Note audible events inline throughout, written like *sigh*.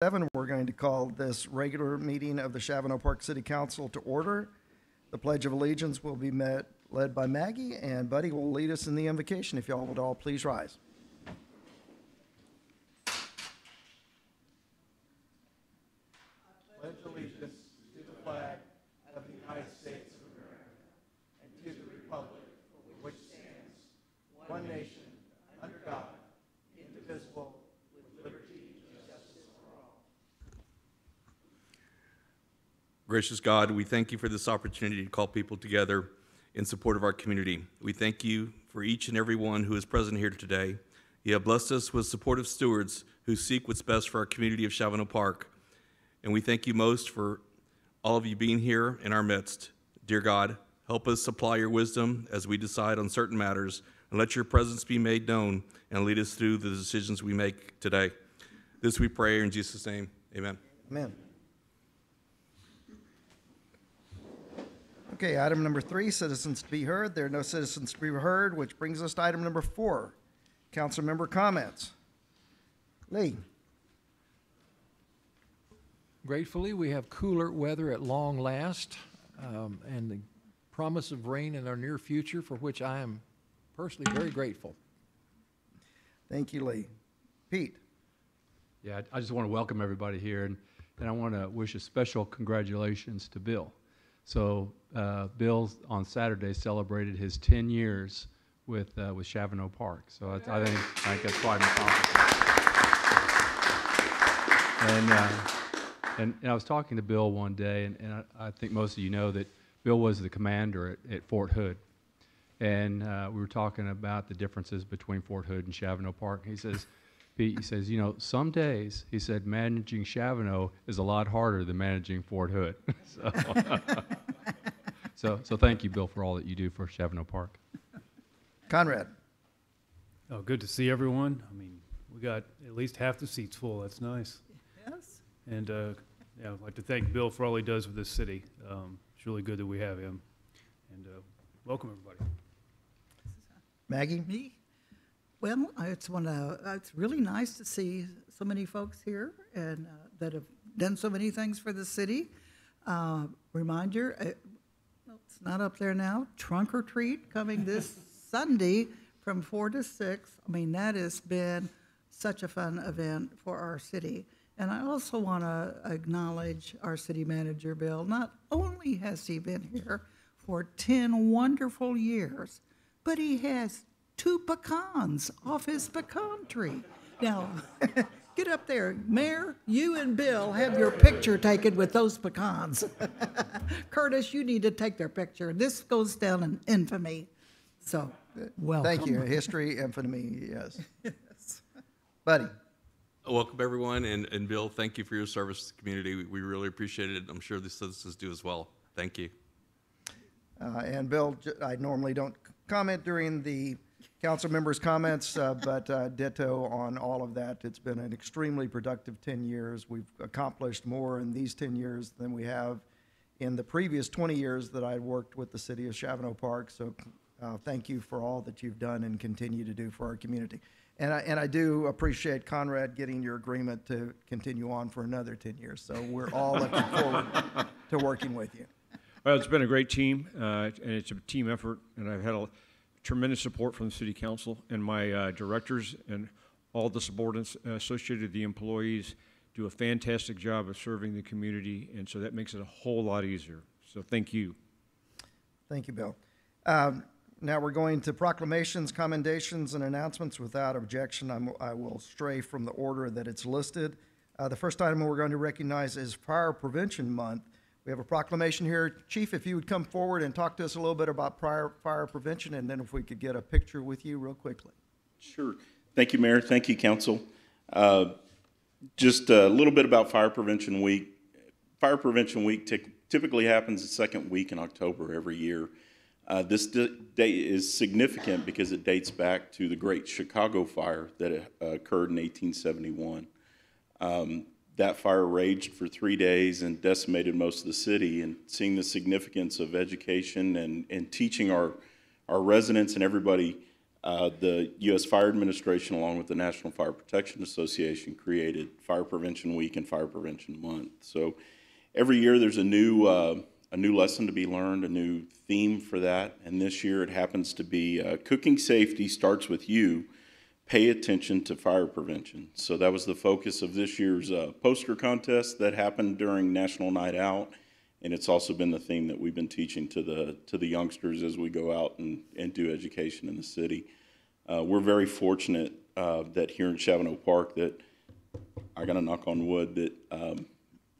Seven, we're going to call this regular meeting of the Shavano Park City Council to order. The Pledge of Allegiance will be met, led by Maggie, and Buddy will lead us in the invocation. If y'all would all please rise. Pledge allegiance to the flag of the United States of America and to the republic for which stands one nation, under God, indivisible, with liberty and justice for all. Gracious God, we thank you for this opportunity to call people together in support of our community. We thank you for each and every one who is present here today. You have blessed us with supportive stewards who seek what's best for our community of Shavano Park. And we thank you most for all of you being here in our midst. Dear God, help us supply your wisdom as we decide on certain matters, and let your presence be made known and lead us through the decisions we make today. This we pray in Jesus' name. Amen. Amen. Okay, item number three, citizens to be heard. There are no citizens to be heard, which brings us to item number four, council member comments. Lee, Gratefully, we have cooler weather at long last, um, and the promise of rain in our near future, for which I am personally very grateful. thank you, Lee. Pete, Yeah, I I just want to welcome everybody here, and, and I want to wish a special congratulations to Bill. So, uh, Bill on Saturday celebrated his 10 years with, uh, with Shavano Park. So I, I think, I think that's quite an accomplishment. And, uh, and, and I was talking to Bill one day, and, and I, I think most of you know that Bill was the commander at, at Fort Hood. And uh, we were talking about the differences between Fort Hood and Shavano Park. He says, Pete, he says, you know, some days, he said, managing Shavano is a lot harder than managing Fort Hood. *laughs* so, *laughs* so, so thank you, Bill, for all that you do for Shavano Park. Conrad, Oh, good to see everyone. I mean, we got at least half the seats full. That's nice. Yes. And, uh, yeah, I'd like to thank Bill for all he does with this city. Um, it's really good that we have him. And, uh, welcome, everybody. Maggie, Me? Well, I just want to, it's really nice to see so many folks here and uh, that have done so many things for the city. Uh, Reminder, uh, well, it's not up there now, trunk or treat coming this *laughs* Sunday from four to six. I mean, that has been such a fun event for our city. And I also want to acknowledge our city manager, Bill. Not only has he been here for 10 wonderful years, but he has two pecans off his pecan tree. Now, *laughs* get up there, Mayor, you and Bill have your picture taken with those pecans. *laughs* Curtis, you need to take their picture. This goes down in infamy. So, welcome. thank you. History, infamy, yes. yes. *laughs* Buddy, Welcome, everyone, and, and Bill, thank you for your service to the community. We- We really appreciate it. I'm sure the citizens do as well. Thank you. Uh, And Bill, I normally don't comment during the council members' comments, uh, but uh, ditto on all of that. It's been an extremely productive 10 years. We've accomplished more in these 10 years than we have in the previous 20 years that I worked with the city of Shavano Park. So uh, thank you for all that you've done and continue to do for our community. And I, and I do appreciate Conrad getting your agreement to continue on for another 10 years. So we're all looking forward to working with you. Well, it's been a great team, uh, and it's a team effort, and I've had a tremendous support from the city council and my uh, directors and all the subordinates associated the employees do a fantastic job of serving the community, and so that makes it a whole lot easier. So thank you. Thank you, Bill. Um, Now we're going to proclamations, commendations, and announcements. Without objection, I'm- I will stray from the order that it's listed. Uh, The first item we're going to recognize is Fire Prevention Month. We have a proclamation here. Chief, if you would come forward and talk to us a little bit about prior fire prevention, and then if we could get a picture with you real quickly. Sure. Thank you, Mayor. Thank you, Council. Uh, Just a little bit about Fire Prevention Week. Fire Prevention Week typ- typically happens the second week in October every year. Uh, This d- date is significant because it dates back to the Great Chicago Fire that uh, occurred in 1871. Um, That fire raged for three days and decimated most of the city, and seeing the significance of education and, and teaching our, our residents and everybody uh, the U.S. Fire Administration, along with the National Fire Protection Association, created Fire Prevention Week and Fire Prevention Month. So every year there's a new uh, a new lesson to be learned, a new theme for that. And this year it happens to be uh, cooking safety starts with you. Pay attention to fire prevention. So that was the focus of this year's uh, poster contest that happened during National Night Out. And it's also been the theme that we've been teaching to the to the youngsters as we go out and, and do education in the city. Uh, we're very fortunate uh, that here in Shavano Park that I got to knock on wood that um,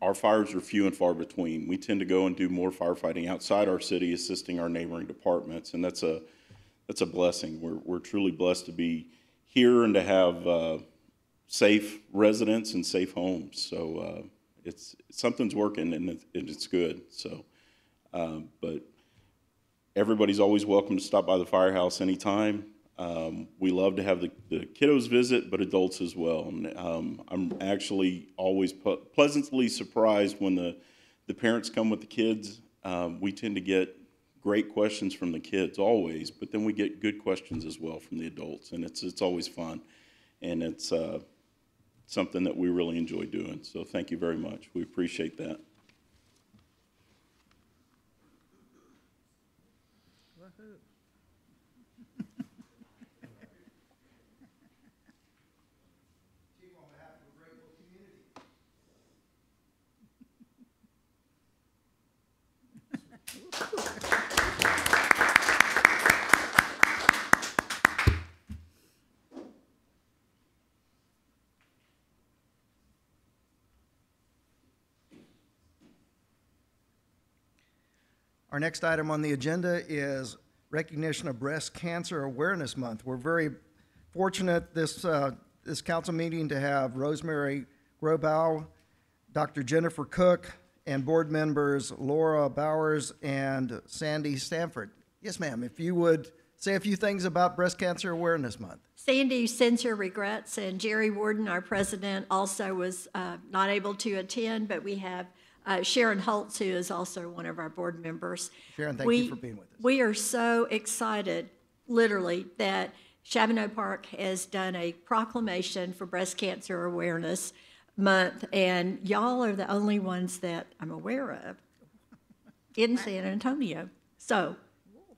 our fires are few and far between. We tend to go and do more firefighting outside our city, assisting our neighboring departments, and that's a that's a blessing. We're we're truly blessed to be here and to have uh, safe residents and safe homes. So uh, it's something's working and, it, and it's good. So, um, but everybody's always welcome to stop by the firehouse anytime. Um, we love to have the, the kiddos visit, but adults as well. And um, I'm actually always ple- pleasantly surprised when the, the parents come with the kids. Um, we tend to get great questions from the kids always, but then we get good questions as well from the adults, and it's it's always fun, and it's uh, something that we really enjoy doing. So thank you very much. We appreciate that. Our next item on the agenda is recognition of Breast Cancer Awareness Month. We're very fortunate this, uh, this council meeting to have Rosemary Grobow, Dr. Jennifer Cook, and board members Laura Bowers and Sandy Stanford. Yes, ma'am, if you would say a few things about Breast Cancer Awareness Month. Sandy sends her regrets, and Jerry Warden, our president, also was uh, not able to attend, but we have uh, Sharon Holtz, who is also one of our board members. Sharon, thank We- you for being with us. We are so excited, literally, that Shavano Park has done a proclamation for Breast Cancer Awareness Month, and y'all are the only ones that I'm aware of in San Antonio. So,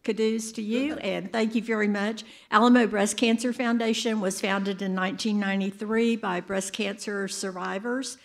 kudos to you, and thank you very much. Alamo Breast Cancer Foundation was founded in 1993 by breast cancer survivors,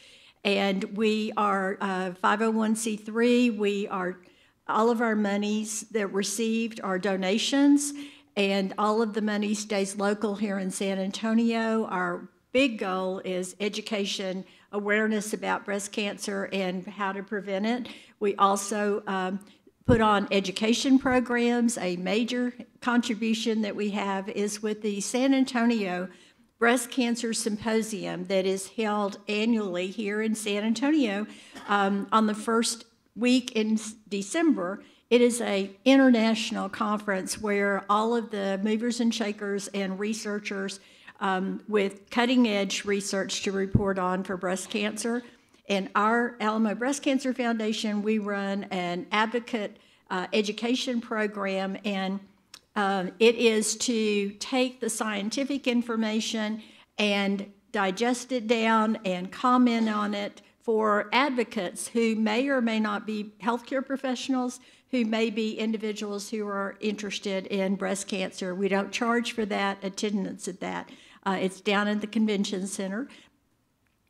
and we are uh, 501c3. We are all of our monies that received are donations, and all of the money stays local here in San Antonio. Our big goal is education, awareness about breast cancer and how to prevent it. We also um, put on education programs. A major contribution that we have is with the San Antonio Breast Cancer Symposium that is held annually here in San Antonio um, on the first week in December. It is a international conference where all of the movers and shakers and researchers um, with cutting edge research to report on for breast cancer. And our Alamo Breast Cancer Foundation, we run an advocate uh, education program, and um, it is to take the scientific information and digest it down and comment on it for advocates who may or may not be healthcare professionals, who may be individuals who are interested in breast cancer. We don't charge for that, attendance at that. Uh, it's down at the convention center.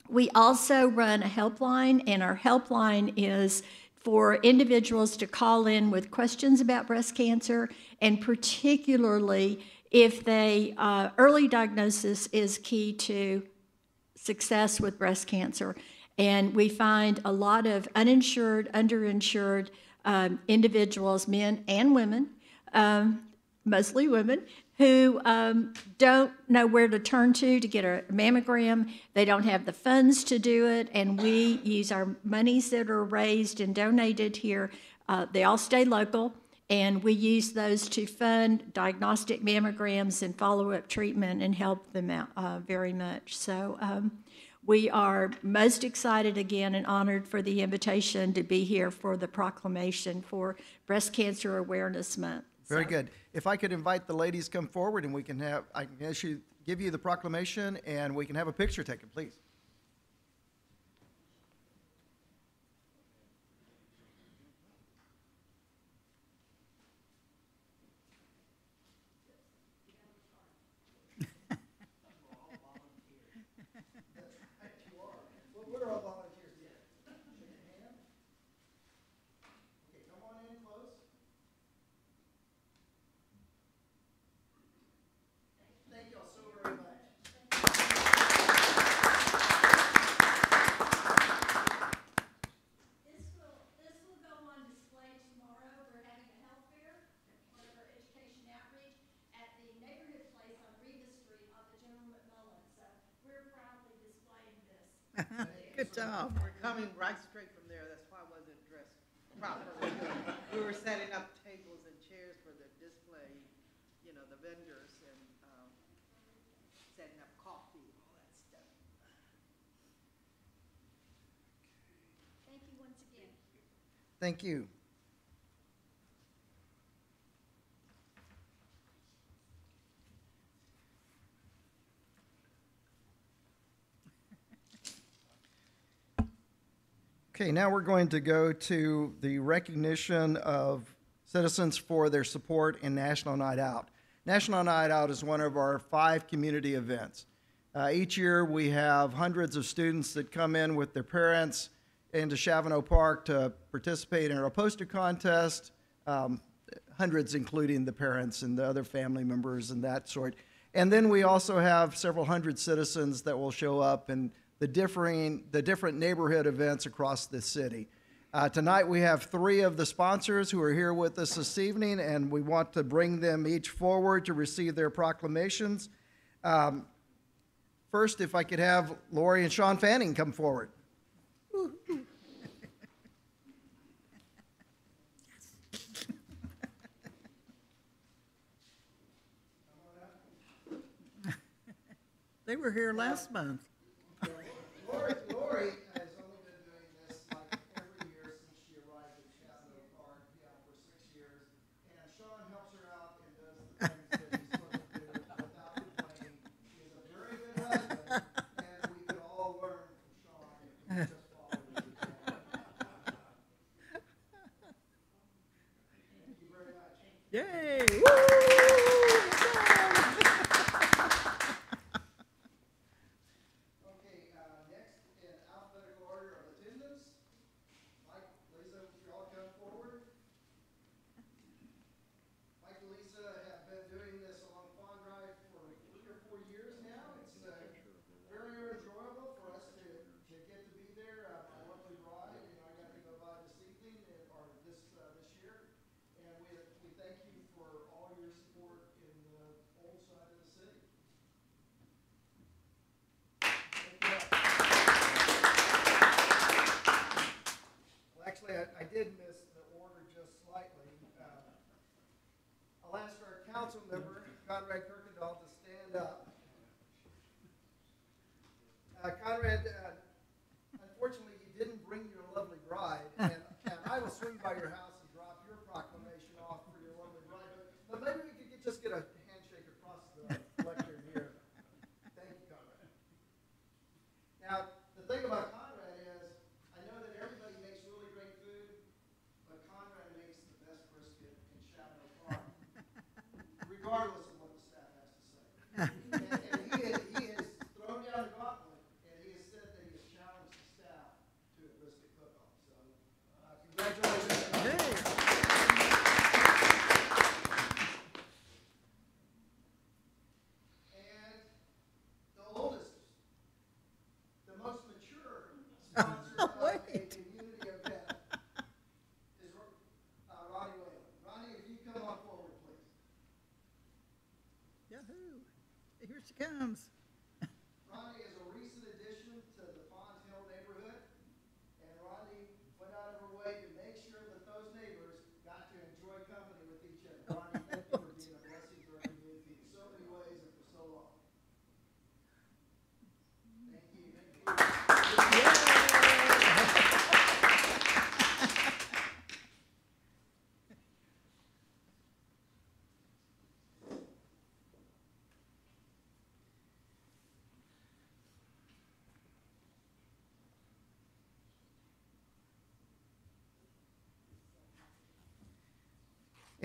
We also run a helpline, and our helpline is for individuals to call in with questions about breast cancer, and particularly if they, uh, early diagnosis is key to success with breast cancer. And we find a lot of uninsured, underinsured um, individuals, men and women, um, mostly women, who um, don't know where to turn to to get a mammogram. They don't have the funds to do it, and we use our monies that are raised and donated here. Uh, they all stay local, and we use those to fund diagnostic mammograms and follow-up treatment and help them out uh, very much. So. Um, we are most excited again and honored for the invitation to be here for the proclamation for Breast Cancer Awareness Month. Very So- good. If I could invite the ladies come forward and we can have, I can issue, give you the proclamation and we can have a picture taken, please. We're all volunteers, yeah. Shake your hand. Okay, come on in close. Thank you all so very much. This will, this will go on display tomorrow. We're having a health fair, part of our education outreach, at the neighborhood place on Reva Street on the General McMullen. So we're proudly displaying this. Good job. We're coming right straight from there, that's why I wasn't dressed properly. We were setting up tables and chairs for the display, you know, the vendors and, um, setting up coffee, all that stuff. Thank you once again. Thank you. Okay, now we're going to go to the recognition of citizens for their support in National Night Out. National Night Out is one of our five community events. Uh, each year, we have hundreds of students that come in with their parents into Shavano Park to participate in our poster contest, um, hundreds including the parents and the other family members and that sort. And then we also have several hundred citizens that will show up in the differing, the different neighborhood events across the city. Uh, tonight, we have three of the sponsors who are here with us this evening, and we want to bring them each forward to receive their proclamations. Um, First, if I could have Lori and Sean Fanning come forward. They were here last month. Lori, Lori she.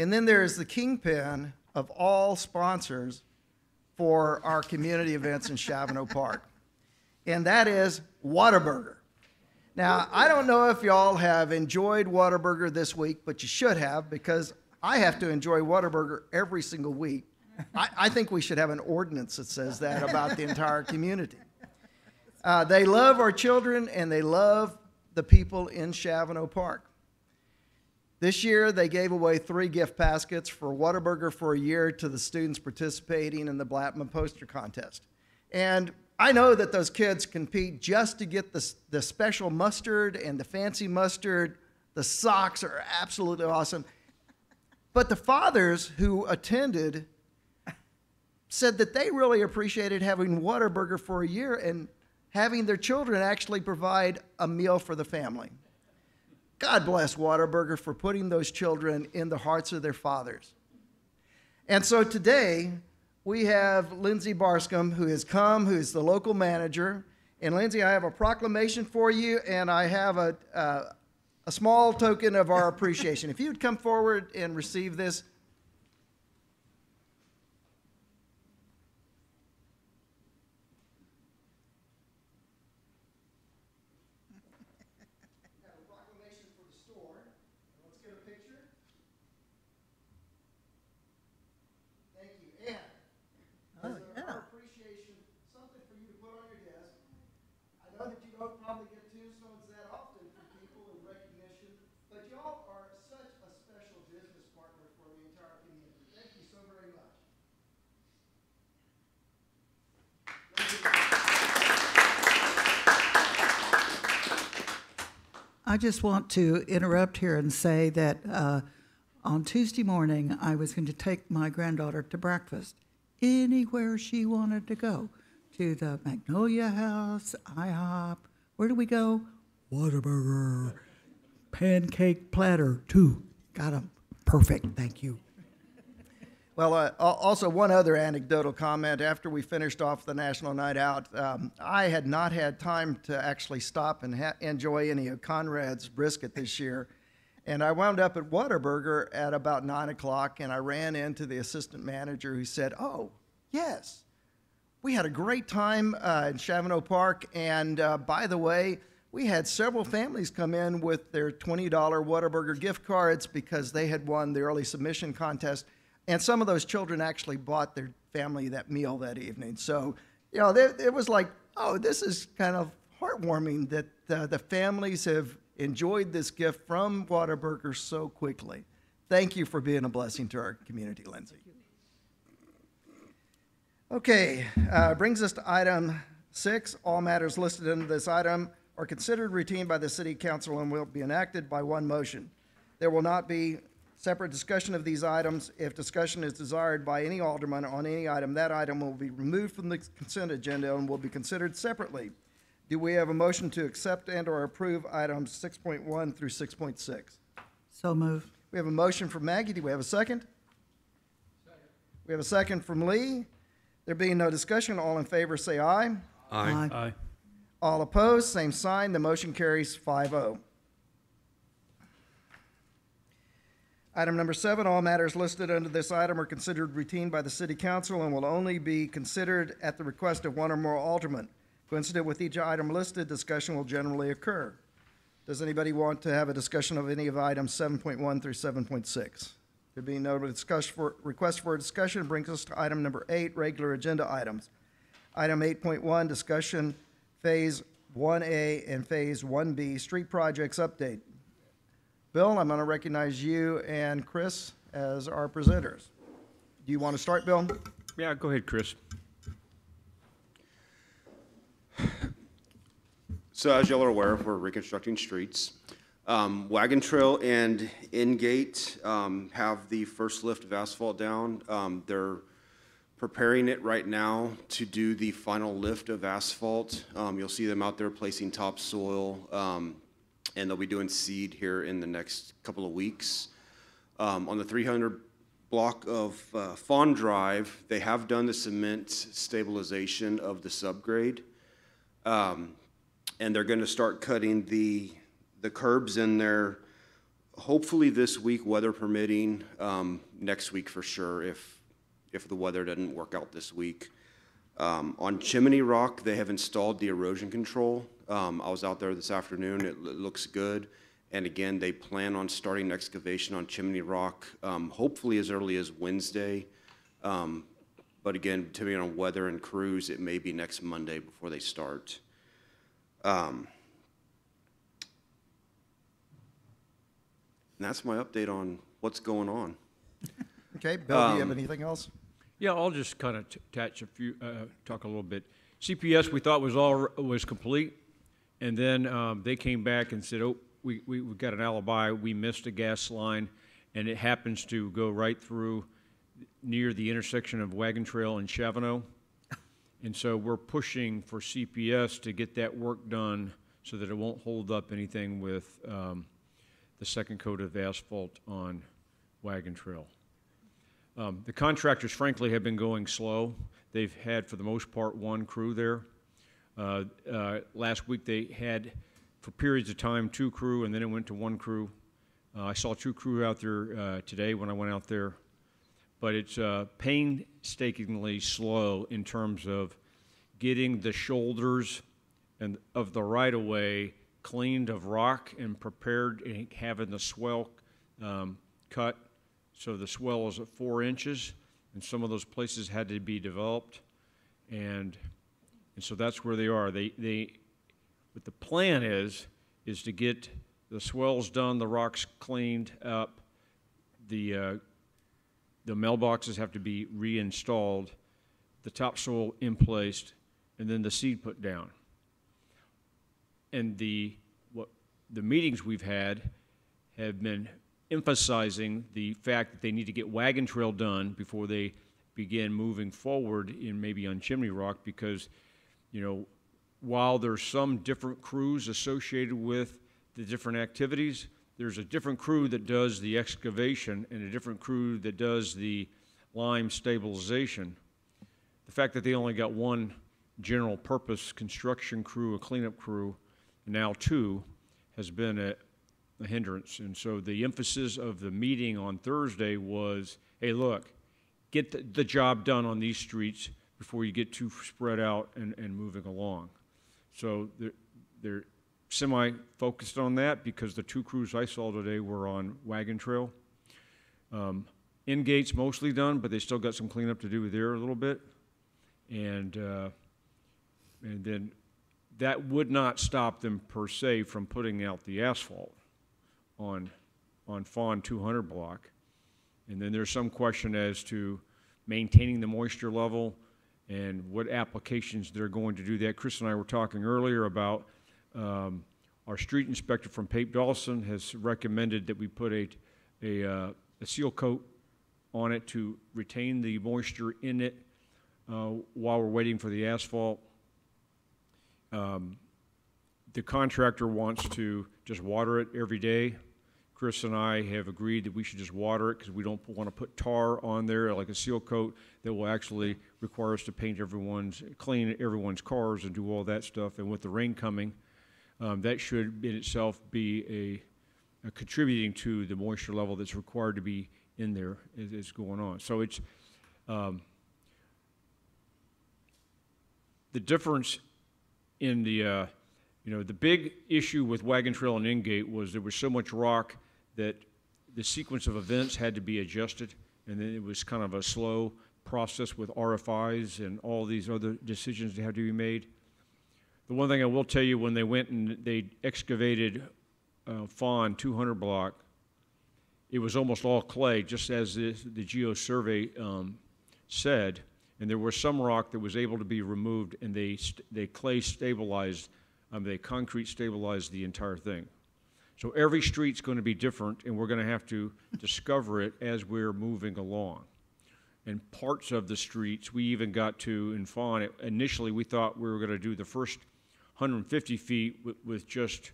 And then there is the kingpin of all sponsors for our community events in Shavano Park, and that is Whataburger. Now, I don't know if y'all have enjoyed Whataburger this week, but you should have because I have to enjoy Whataburger every single week. I, I think we should have an ordinance that says that about the entire community. Uh, they love our children and they love the people in Shavano Park. This year, they gave away three gift baskets for Whataburger for a year to the students participating in the Blackman Poster Contest. And I know that those kids compete just to get the, the special mustard and the fancy mustard. The socks are absolutely awesome. But the fathers who attended said that they really appreciated having Whataburger for a year and having their children actually provide a meal for the family. God bless Whataburger for putting those children in the hearts of their fathers. And so today, we have Lindsay Barscom, who has come, who is the local manager. And Lindsay, I have a proclamation for you, and I have a, uh, a small token of our appreciation. if you'd come forward and receive this. Got a proclamation for the store. Let's get a picture. Thank you. And Oh, as a- yeah. our appreciation, something for you to put on your desk. I know that you don't probably get tombstones that often from people in recognition, but y'all are such a special business partner for the entire community. Thank you so very much. I just want to interrupt here and say that uh, on Tuesday morning, I was going to take my granddaughter to breakfast anywhere she wanted to go to the Magnolia House, IHOP. Where do we go? Whataburger. Pancake platter, too. Got 'em. Perfect. Thank you. Well, uh, also one other anecdotal comment. After we finished off the National Night Out, um, I had not had time to actually stop and ha- enjoy any of Conrad's brisket this year. And I wound up at Whataburger at about nine o'clock, and I ran into the assistant manager who said, "Oh, yes, we had a great time uh, in Shavano Park, and uh, by the way, we had several families come in with their $20 Whataburger gift cards because they had won the early submission contest, and some of those children actually bought their family that meal that evening. So, you know, they, it was like, oh, this is kind of heartwarming that the families have enjoyed this gift from Whataburger so quickly. Thank you for being a blessing to our community, Lindsay. Okay, uh, brings us to item six. All matters listed in this item are considered routine by the city council and will be enacted by one motion. There will not be separate discussion of these items. If discussion is desired by any alderman on any item, that item will be removed from the consent agenda and will be considered separately. Do we have a motion to accept and/or approve items 6.1 through 6.6? So moved. We have a motion from Maggie. Do we have a second? We have a second from Lee. There being no discussion, all in favor say aye. Aye. Aye. All opposed, same sign. The motion carries oh. 5-0. Item number seven, all matters listed under this item are considered routine by the city council and will only be considered at the request of one or more aldermen. Coincident with each item listed, discussion will generally occur. Does anybody want to have a discussion of any of items seven point one through seven point six? There being no for, request for discussion brings us to item number eight, regular agenda items. Item eight point one, discussion Phase one A and Phase one B, street projects update. Bill, I'm going to recognize you and Chris as our presenters. Do you want to start, Bill? Yeah, go ahead, Chris. So as y'all are aware, we're reconstructing streets. Um, Wagon Trail and Ingate um, have the first lift of asphalt down. Um, They're preparing it right now to do the final lift of asphalt. Um, You'll see them out there placing topsoil, um, and they'll be doing seed here in the next couple of weeks. Um, On the 300 block of uh, Fawn Drive, they have done the cement stabilization of the subgrade. Um, and they're gonna start cutting the, the curbs in there hopefully this week, weather permitting, um, next week for sure, if, if the weather doesn't work out this week. Um, on Chimney Rock, they have installed the erosion control. Um, I was out there this afternoon, it, lo- looks good. And again, they plan on starting excavation on Chimney Rock, um, hopefully as early as Wednesday. Um, but again, depending on weather and crews, it may be next Monday before they start. Um, and that's my update on what's going on. *laughs* Okay, Bill, do you have Um, anything else? Yeah, I'll just kind of attach a few, uh, talk a little bit. CPS, we thought was all, was complete, and then um, they came back and said, oh, we, we, we got an alibi, we missed a gas line, and it happens to go right through near the intersection of Wagon Trail and Shavano. And so we're pushing for CPS to get that work done so that it won't hold up anything with um, the second coat of asphalt on Wagon Trail. Um, The contractors frankly have been going slow. They've had, for the most part, one crew there. Uh, uh, Last week, they had, for periods of time, two crew, and then it went to one crew. Uh, I saw two crew out there today when I went out there. But it's painstakingly slow in terms of getting the shoulders and of the right-of-way cleaned of rock and prepared, and having the swell um, cut so the swell is at four inches, and some of those places had to be developed. And, and so that's where they are. They, they, what the plan is, is to get the swells done, the rocks cleaned up, the, uh, the mailboxes have to be reinstalled, the topsoil in place, and then the seed put down. And the, what, the meetings we've had have been emphasizing the fact that they need to get Wagon Trail done before they begin moving forward in maybe on Chimney Rock, because, you know, while there's some different crews associated with the different activities, there's a different crew that does the excavation and a different crew that does the lime stabilization. The fact that they only got one general purpose construction crew, a cleanup crew, now two, has been a, a hindrance. And so the emphasis of the meeting on Thursday was, hey, look, get the, the job done on these streets before you get too spread out and, and moving along. So they're, they're semi-focused on that because the two crews I saw today were on Wagon Trail. Um, In-gate's mostly done, but they still got some cleanup to do there a little bit. And, uh, and then that would not stop them per se from putting out the asphalt on, on Fawn 200 block. And then there's some question as to maintaining the moisture level and what applications they're going to do that. Chris and I were talking earlier about, um, our street inspector from Pape Dawson has recommended that we put a, a, uh, a seal coat on it to retain the moisture in it, uh, while we're waiting for the asphalt. Um, The contractor wants to just water it every day. Chris and I have agreed that we should just water it because we don't want to put tar on there, like a seal coat that will actually require us to paint everyone's, clean everyone's cars and do all that stuff. And with the rain coming, um, that should in itself be a, a contributing to the moisture level that's required to be in there is, is going on. So it's, um, the difference in the, uh, you know, the big issue with Wagon Trail and Ingate was there was so much rock that the sequence of events had to be adjusted, and then it was kind of a slow process with RFIs and all these other decisions that had to be made. The one thing I will tell you, when they went and they excavated uh, Fawn 200 block, it was almost all clay, just as the, geo survey um, said. And there was some rock that was able to be removed, and they they clay stabilized, um, they concrete stabilized the entire thing. So every street's going to be different, and we're going to have to discover it as we're moving along. And parts of the streets, we even got to in Fawn. Initially, we thought we were going to do the first 150 feet with, with just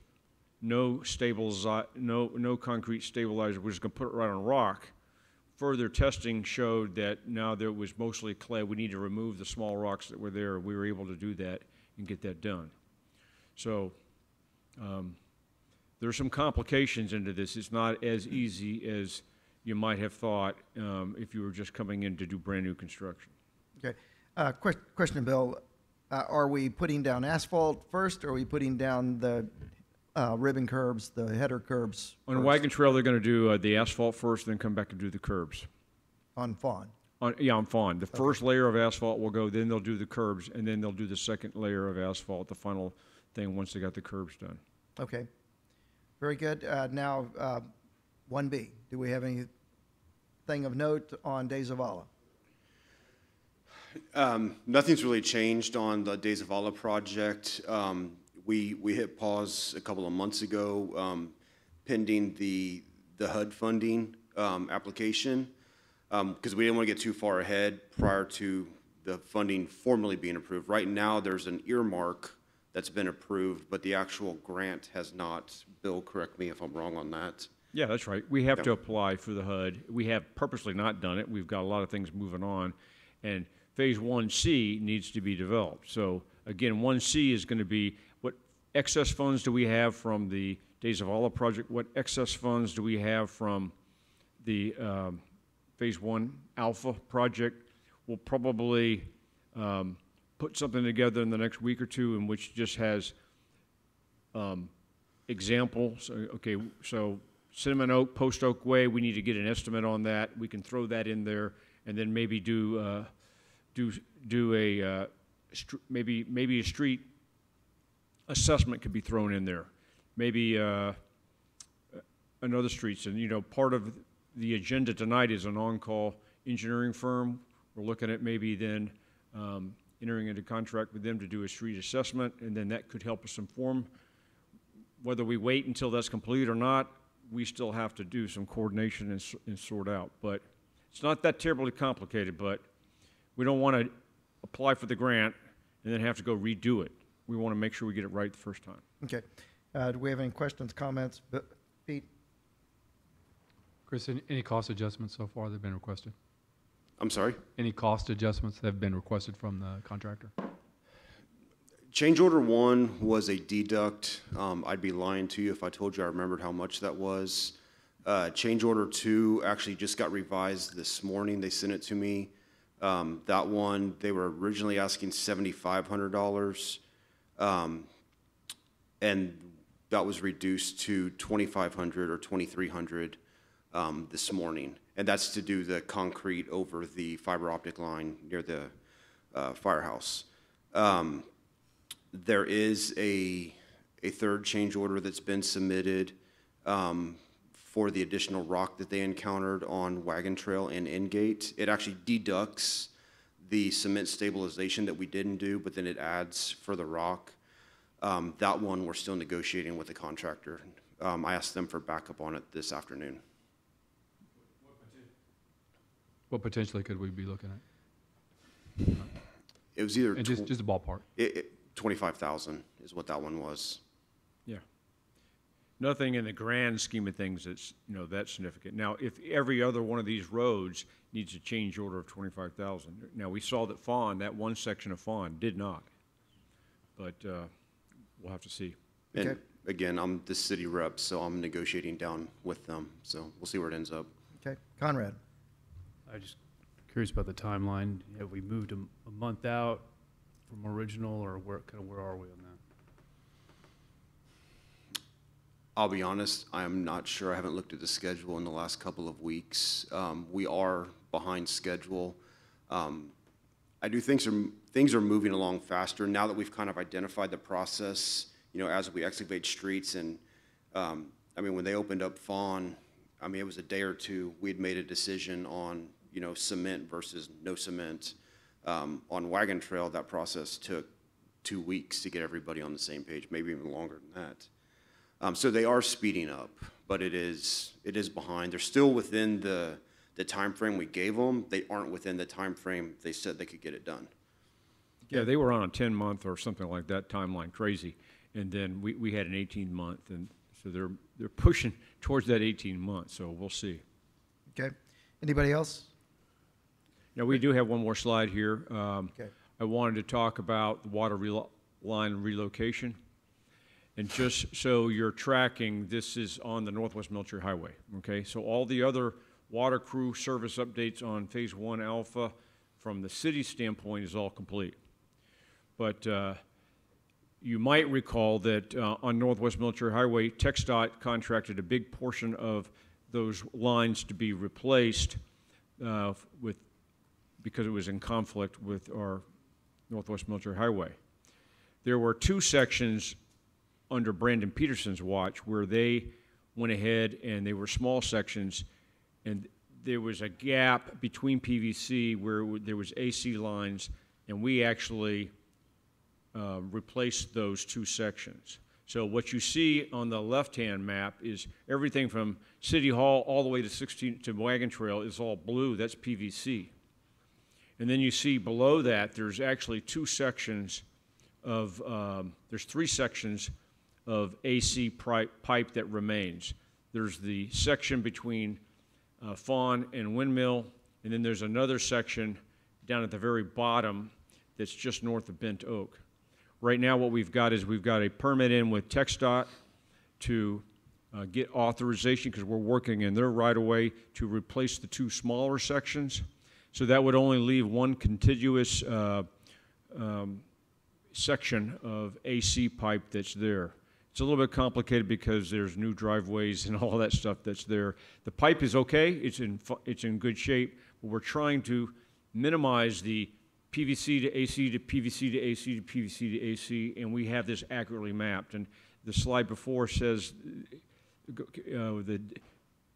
no stabilize, no, no concrete stabilizer. We're just going to put it right on rock. Further testing showed that now there was mostly clay. We need to remove the small rocks that were there. We were able to do that and get that done. So, um, there's some complications into this. It's not as easy as you might have thought um, if you were just coming in to do brand-new construction. Okay. Uh, ques- Question, Bill. Uh, Are we putting down asphalt first, or are we putting down the uh, ribbon curbs, the header curbs? On first? Wagon Trail, they're going to do uh, the asphalt first, then come back and do the curbs. On Fawn? On, yeah, on Fawn. The first layer of asphalt will go, then they'll do the curbs, and then they'll do the second layer of asphalt, the final thing, once they got the curbs done. Okay. Very good. Uh, Now, uh, 1B, do we have anything of note on De Zavala? Um, nothing's really changed on the De Zavala project. Um, we, we hit pause a couple of months ago, um, pending the, the HUD funding, um, application. Um, because we didn't want to get too far ahead prior to the funding formally being approved. Right now, there's an earmark that's been approved, but the actual grant has not. Bill, correct me if I'm wrong on that. Yeah, that's right. We have to apply for the HUD. We have purposely not done it. We've got a lot of things moving on. And Phase 1C needs to be developed. So again, 1C is going to be what excess funds do we have from the De Zavala project? What excess funds do we have from the um, Phase 1 Alpha project? We'll probably um, put something together in the next week or two in which just has um, examples. Uh, Okay, so Cinnamon Oak, Post Oak Way, we need to get an estimate on that. We can throw that in there and then maybe do, uh, do, do a, uh, maybe, maybe a street assessment could be thrown in there. Maybe, uh, another streets, and, you know, part of the agenda tonight is an on-call engineering firm. We're looking at maybe then, um, entering into contract with them to do a street assessment, and then that could help us inform whether we wait until that's complete or not, we still have to do some coordination and, and sort out. But it's not that terribly complicated, but we don't want to apply for the grant and then have to go redo it. We want to make sure we get it right the first time. Okay. Uh, Do we have any questions, comments? B- Pete? Chris, any, any cost adjustments so far that have been requested? I'm sorry? Any cost adjustments that have been requested from the contractor? Change order one was a deduct. Um, I'd be lying to you if I told you I remembered how much that was. Uh, change order two actually just got revised this morning. They sent it to me. Um, that one, they were originally asking seventy-five hundred dollars. Um, and that was reduced to twenty-five hundred or twenty-three hundred, um, this morning. And that's to do the concrete over the fiber optic line near the, uh, firehouse. Um, there is a, a third change order that's been submitted um, for the additional rock that they encountered on Wagon Trail and Ingate. It actually deducts the cement stabilization that we didn't do, but then it adds for the rock. Um, That one, we're still negotiating with the contractor. Um, I asked them for backup on it this afternoon. What potentially could we be looking at? It was either, And just, tw- just a ballpark. it- it- 25,000 is what that one was. Yeah. Nothing in the grand scheme of things that's, you know, that significant. Now, if every other one of these roads needs a change order of twenty-five thousand, now, we saw that Fawn, that one section of Fawn did not. But, uh, we'll have to see. And Okay. again, I'm the city rep, so I'm negotiating down with them, so we'll see where it ends up. Okay. Conrad? I just curious about the timeline. Have we moved a, a month out from original, or where, kind of where are we on that? I'll be honest, I am not sure. I haven't looked at the schedule in the last couple of weeks. Um, we are behind schedule. Um, I do think some, things are moving along faster now that we've kind of identified the process, you know, as we excavate streets and, um, I mean, when they opened up Fawn, I mean, it was a day or two, we had made a decision on, you know, cement versus no cement. Um, on Wagon Trail, that process took two weeks to get everybody on the same page, maybe even longer than that. Um, so they are speeding up, but it is, it is behind. They're still within the, the timeframe we gave them. They aren't within the time frame they said they could get it done. Yeah, they were on a ten-month or something like that timeline, crazy. And then we, we had an eighteen-month, and so they're, they're pushing towards that 18 month. so we'll see. Okay. Anybody else? Now, we do have one more slide here. Um, Okay. I wanted to talk about the water relo- line relocation. And just so you're tracking, this is on the Northwest Military Highway, okay? So all the other water crew service updates on Phase One Alpha, from the city standpoint, is all complete. But uh, you might recall that uh, on Northwest Military Highway, TXDOT contracted a big portion of those lines to be replaced uh, with, because it was in conflict with our Northwest Military Highway. There were two sections under Brandon Peterson's watch where they went ahead and they were small sections and there was a gap between PVC where there was AC lines and we actually uh, replaced those two sections. So what you see on the left-hand map is everything from City Hall all the way to 16, to Wagon Trail is all blue, that's PVC. And then you see below that, there's actually two sections of, um, there's three sections of AC pipe that remains. There's the section between uh, Fawn and Windmill, and then there's another section down at the very bottom that's just north of Bent Oak. Right now, what we've got is we've got a permit in with TXDOT to uh, get authorization, because we're working in their right-of-way, to replace the two smaller sections. So that would only leave one contiguous uh, um, section of AC pipe that's there. It's a little bit complicated because there's new driveways and *laughs* all that stuff that's there. The pipe is okay, it's in, it's in good shape, but we're trying to minimize the PVC to AC to PVC to AC to PVC to AC, and we have this accurately mapped. And the slide before says uh, the,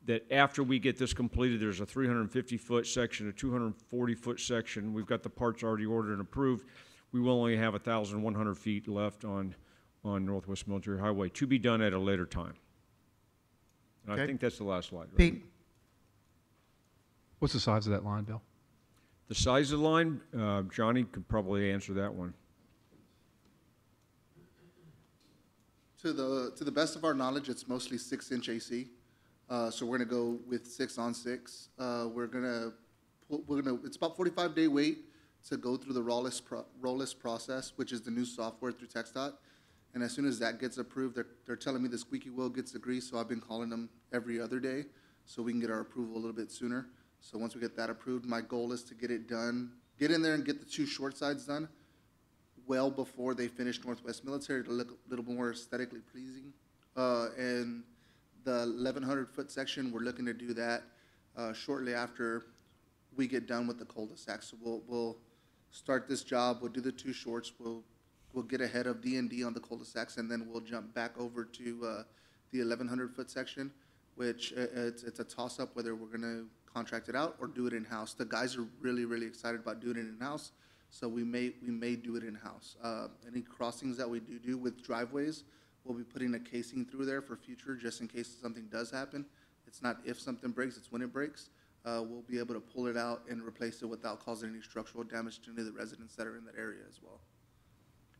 that after we get this completed, there's a 350-foot section, a 240-foot section. We've got the parts already ordered and approved. We will only have 1,100 feet left on, on Northwest Military Highway, to be done at a later time. And I Okay. think that's the last slide. right? Pete? What's the size of that line, Bill? The size of the line, uh, Johnny could probably answer that one. To the, to the best of our knowledge, it's mostly six-inch AC. Uh, so we're gonna go with six on six. Uh, we're gonna, we're gonna, it's about forty-five day wait to go through the Rollis, pro- process, which is the new software through TxDOT. And as soon as that gets approved, they're, they're telling me the squeaky wheel gets the grease, so I've been calling them every other day, so we can get our approval a little bit sooner. So once we get that approved, my goal is to get it done, get in there and get the two short sides done well before they finish Northwest Military to look a little more aesthetically pleasing. Uh, and the eleven hundred foot section, we're looking to do that, uh, shortly after we get done with the cul-de-sac. So we'll, we'll start this job, we'll do the two shorts, we'll, we'll get ahead of D and D on the cul-de-sacs, and then we'll jump back over to, uh, the eleven hundred foot section, which, uh, it's, it's a toss-up whether we're gonna contract it out or do it in-house. The guys are really, really excited about doing it in-house, so we may, we may do it in-house. Uh, any crossings that we do do with driveways, we'll be putting a casing through there for future, just in case something does happen. It's not if something breaks, it's when it breaks. Uh, we'll be able to pull it out and replace it without causing any structural damage to any of the residents that are in that area as well.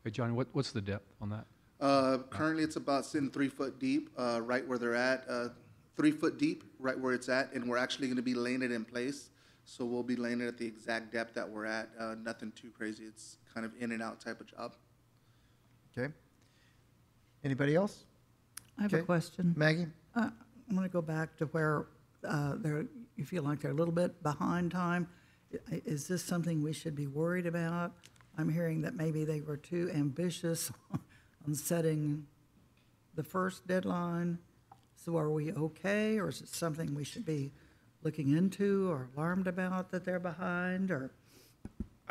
Hey, Johnny, what, what's the depth on that? Uh, currently, it's about sitting three foot deep, uh, right where they're at, uh, three foot deep, right where it's at, and we're actually gonna be laying it in place. So we'll be laying it at the exact depth that we're at, uh, nothing too crazy, it's kind of in and out type of job. Okay. Anybody else? I have a Okay. question. Maggie? Uh, I'm going to go back to where uh, they're, you feel like they're a little bit behind time. I- Is this something we should be worried about? I'm hearing that maybe they were too ambitious *laughs* on setting the first deadline. So are we okay, or is it something we should be looking into or alarmed about that they're behind, or?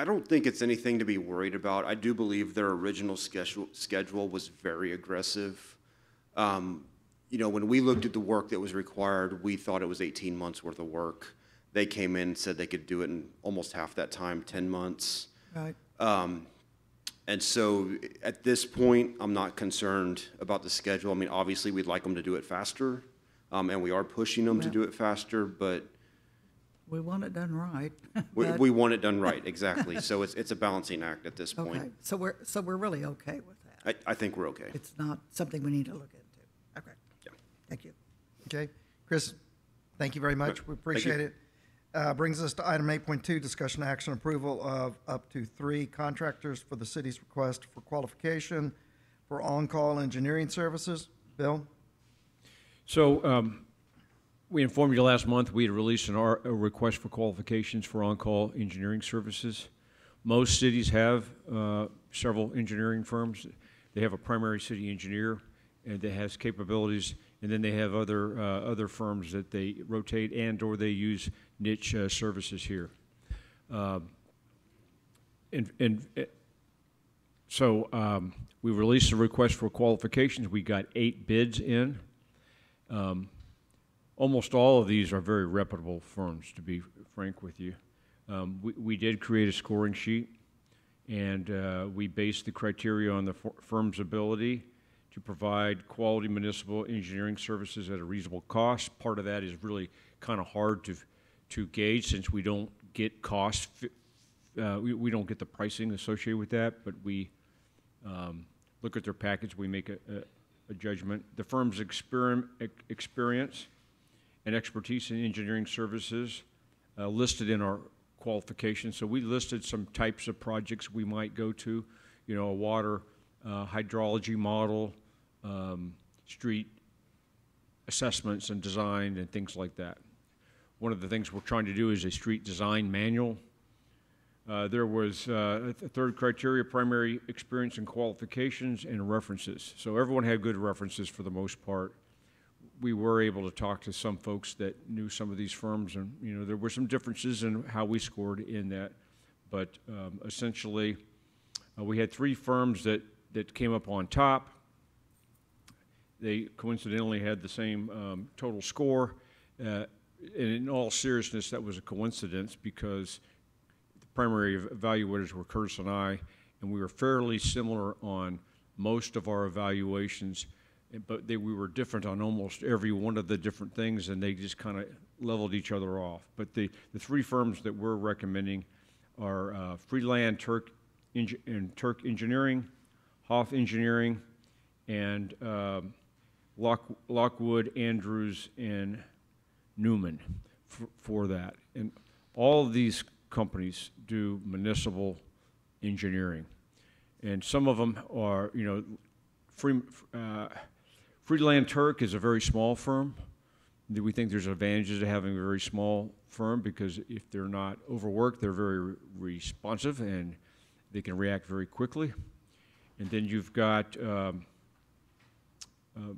I don't think it's anything to be worried about. I do believe their original schedule, schedule was very aggressive. Um, you know, when we looked at the work that was required, we thought it was 18 months worth of work. They came in and said they could do it in almost half that time, 10 months. Right. Um, and so at this point, I'm not concerned about the schedule. I mean, obviously, we'd like them to do it faster, um, and we are pushing them to do it faster, but We want it done right. *laughs* we, but- we want it done right, exactly. So it's, it's a balancing act at this Okay, point. so we're, so we're really okay with that? I, I think we're okay. It's not something we need to look into? Okay. Yeah. Thank you. Okay. Chris, thank you very much. We appreciate it. Uh, Brings us to item 8.2, discussion action approval of up to three contractors for the city's request for qualification for on-call engineering services. Bill? So, um, we informed you last month, we had released an R, a request for qualifications for on-call engineering services. Most cities have, uh, several engineering firms. They have a primary city engineer, and that has capabilities, and then they have other, uh, other firms that they rotate and/or they use niche, uh, services here. Uh, And, and, uh, so, um, we released a request for qualifications, we got eight bids in. Um, Almost all of these are very reputable firms, to be frank with you. Um, We, we did create a scoring sheet, and uh, we based the criteria on the firm's ability to provide quality municipal engineering services at a reasonable cost. Part of that is really kind of hard to, to gauge, since we don't get cost, uh, we, we don't get the pricing associated with that, but we, um, look at their package, we make a, a- a judgment. The firm's experience and expertise in engineering services uh, listed in our qualifications. So we listed some types of projects we might go to, you know, a water uh, hydrology model, um, street assessments and design and things like that. One of the things we're trying to do is a street design manual. Uh, There was uh, a th- third criteria, primary experience and qualifications and references. So everyone had good references for the most part. We were able to talk to some folks that knew some of these firms, and, you know, there were some differences in how we scored in that. But um, essentially, uh, we had three firms that, that came up on top. They coincidentally had the same um, total score. Uh, And in all seriousness, that was a coincidence because the primary evaluators were Curtis and I, and we were fairly similar on most of our evaluations, but they, we were different on almost every one of the different things, and they just kind of leveled each other off. But the, the three firms that we're recommending are uh, Freeland Turk, and Turk Engineering, Halff Engineering, and um, Lock, Lockwood, Andrews, and Newman for, for that. And all of these companies do municipal engineering. And some of them are, you know, Free, uh, Freeland Turk is a very small firm. We think there's advantages to having a very small firm because if they're not overworked, they're very re- responsive and they can react very quickly. And then you've got um, uh,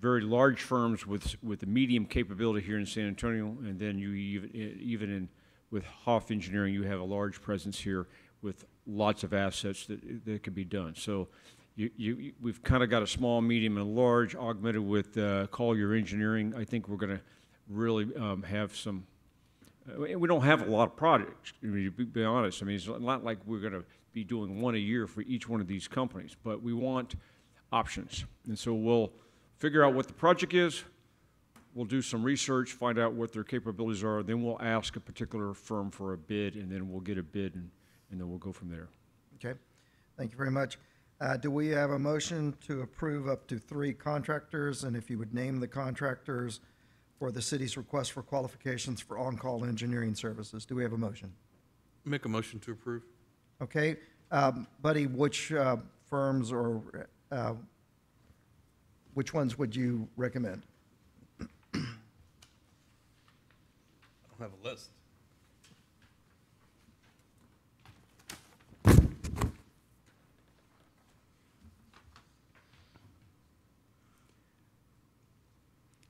very large firms with, with a medium capability here in San Antonio, and then you even, even in, with Halff Engineering, you have a large presence here with lots of assets that, that can be done. So you, you, we've kind of got a small, medium, and large augmented with uh, Collier Engineering. I think we're going to really um, have some, uh, we don't have a lot of projects, I mean, to be- honest. I mean, it's not like we're going to be doing one a year for each one of these companies, but we want options. And so we'll figure out what the project is, we'll do some research, find out what their capabilities are, then we'll ask a particular firm for a bid, and then we'll get a bid, and, and then we'll go from there. Okay, thank you very much. Uh, Do we have a motion to approve up to three contractors? And if you would name the contractors for the city's request for qualifications for on-call engineering services. Do we have a motion? Make a motion to approve. Okay, um, Buddy, which uh, firms or uh, which ones would you recommend? I don't have a list.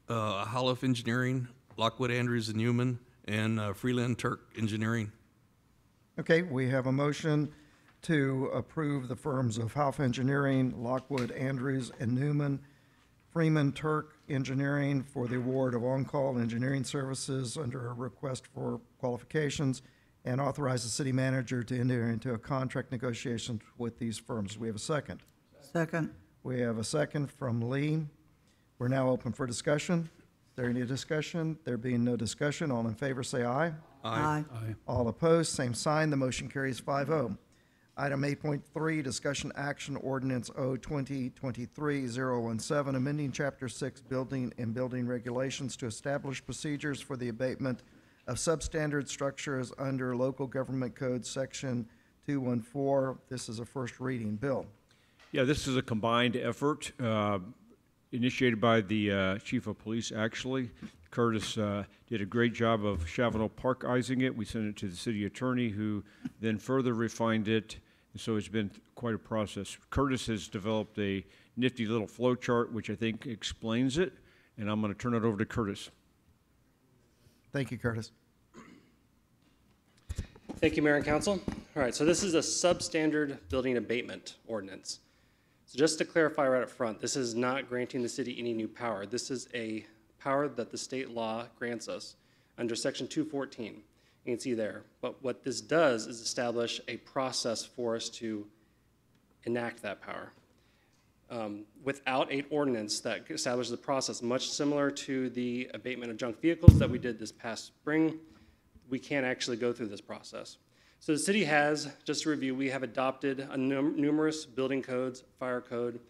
Uh, Halff Engineering, Lockwood Andrews and Newman, and uh, Freeland Turk Engineering. Okay, we have a motion to approve the firms of Halff Engineering, Lockwood, Andrews, and Newman, Freeland Turk Engineering for the award of on-call engineering services under a request for qualifications, and authorize the city manager to enter into a contract negotiation with these firms. We have a second. Second. We have a second from Lee. We're now open for discussion. Is there any discussion? There being no discussion, all in favor say aye. Aye. All opposed, same sign. The motion carries 5-0. Item 8.3, discussion action ordinance O 2023-017, amending Chapter 6 Building and Building Regulations to establish procedures for the abatement of substandard structures under Local Government Code Section 214. This is a first reading. Bill? Yeah, this is a combined effort uh, initiated by the uh, chief of police, actually. Curtis uh, did a great job of Shavano Parkizing it. We sent it to the city attorney, who then further refined it. And so it's been quite a process. Curtis has developed a nifty little flow chart, which I think explains it. And I'm going to turn it over to Curtis. Thank you, Curtis. Thank you, Mayor and Council. All right, so this is a substandard building abatement ordinance. So just to clarify right up front, this is not granting the city any new power. This is a power that the state law grants us under Section 214. You can see there. But what this does is establish a process for us to enact that power. Um, Without an ordinance that establishes the process, much similar to the abatement of junk vehicles that we did this past spring, we can't actually go through this process. So the city has, just to review, we have adopted num- numerous building codes, fire code.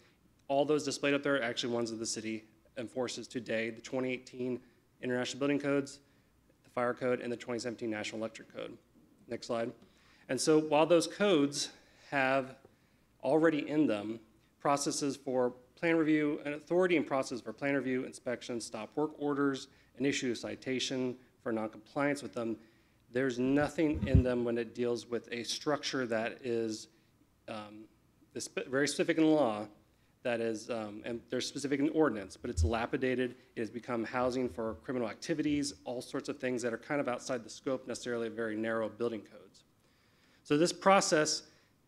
All those displayed up there are actually ones that the city enforces today, the 2018 International Building Codes, the fire code, and the 2017 National Electric Code. Next slide. And so while those codes have already in them processes for plan review, and authority and process for plan review, inspection, stop work orders, and issue citation for noncompliance with them. There's nothing in them when it deals with a structure that is um, very specific in law, that is, um, and there's specific in ordinance, but it's lapidated, it has become housing for criminal activities, all sorts of things that are kind of outside the scope necessarily of very narrow building codes. So this process,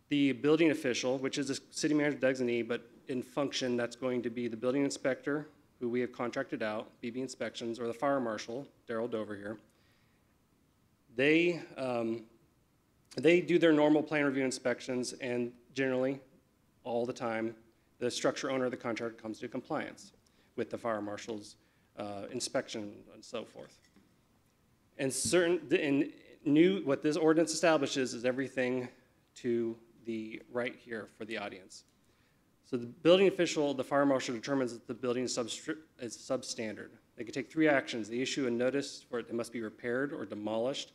the building official, which is the city manager designee, but in function, that's going to be the building inspector, who we have contracted out, BB Inspections, or the fire marshal, Daryl Dover here. They, um, they do their normal plan review inspections, and generally, all the time, the structure owner of the contractor comes to compliance with the fire marshal's uh, inspection and so forth. And certain, and new, what this ordinance establishes is everything to the right here for the audience. So the building official, the fire marshal determines that the building is substandard. They can take three actions. They issue a notice for it, it must be repaired or demolished.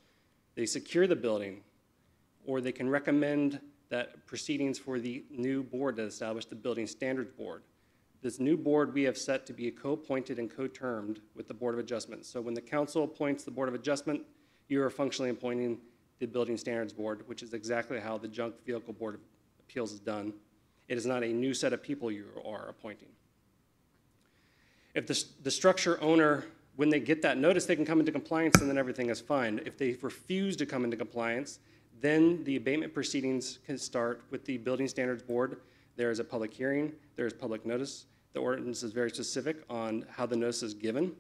They secure the building, or they can recommend that proceedings for the new board that established the Building Standards Board. This new board we have set to be co-appointed and co-termed with the Board of Adjustment. So when the council appoints the Board of Adjustment, you are functionally appointing the Building Standards Board, which is exactly how the Junk Vehicle Board of Appeals is done. It is not a new set of people you are appointing. If the, the structure owner, when they get that notice, they can come into compliance and then everything is fine. If they refuse to come into compliance, then the abatement proceedings can start with the Building Standards Board. There is a public hearing, there is public notice. The ordinance is very specific on how the notice is given,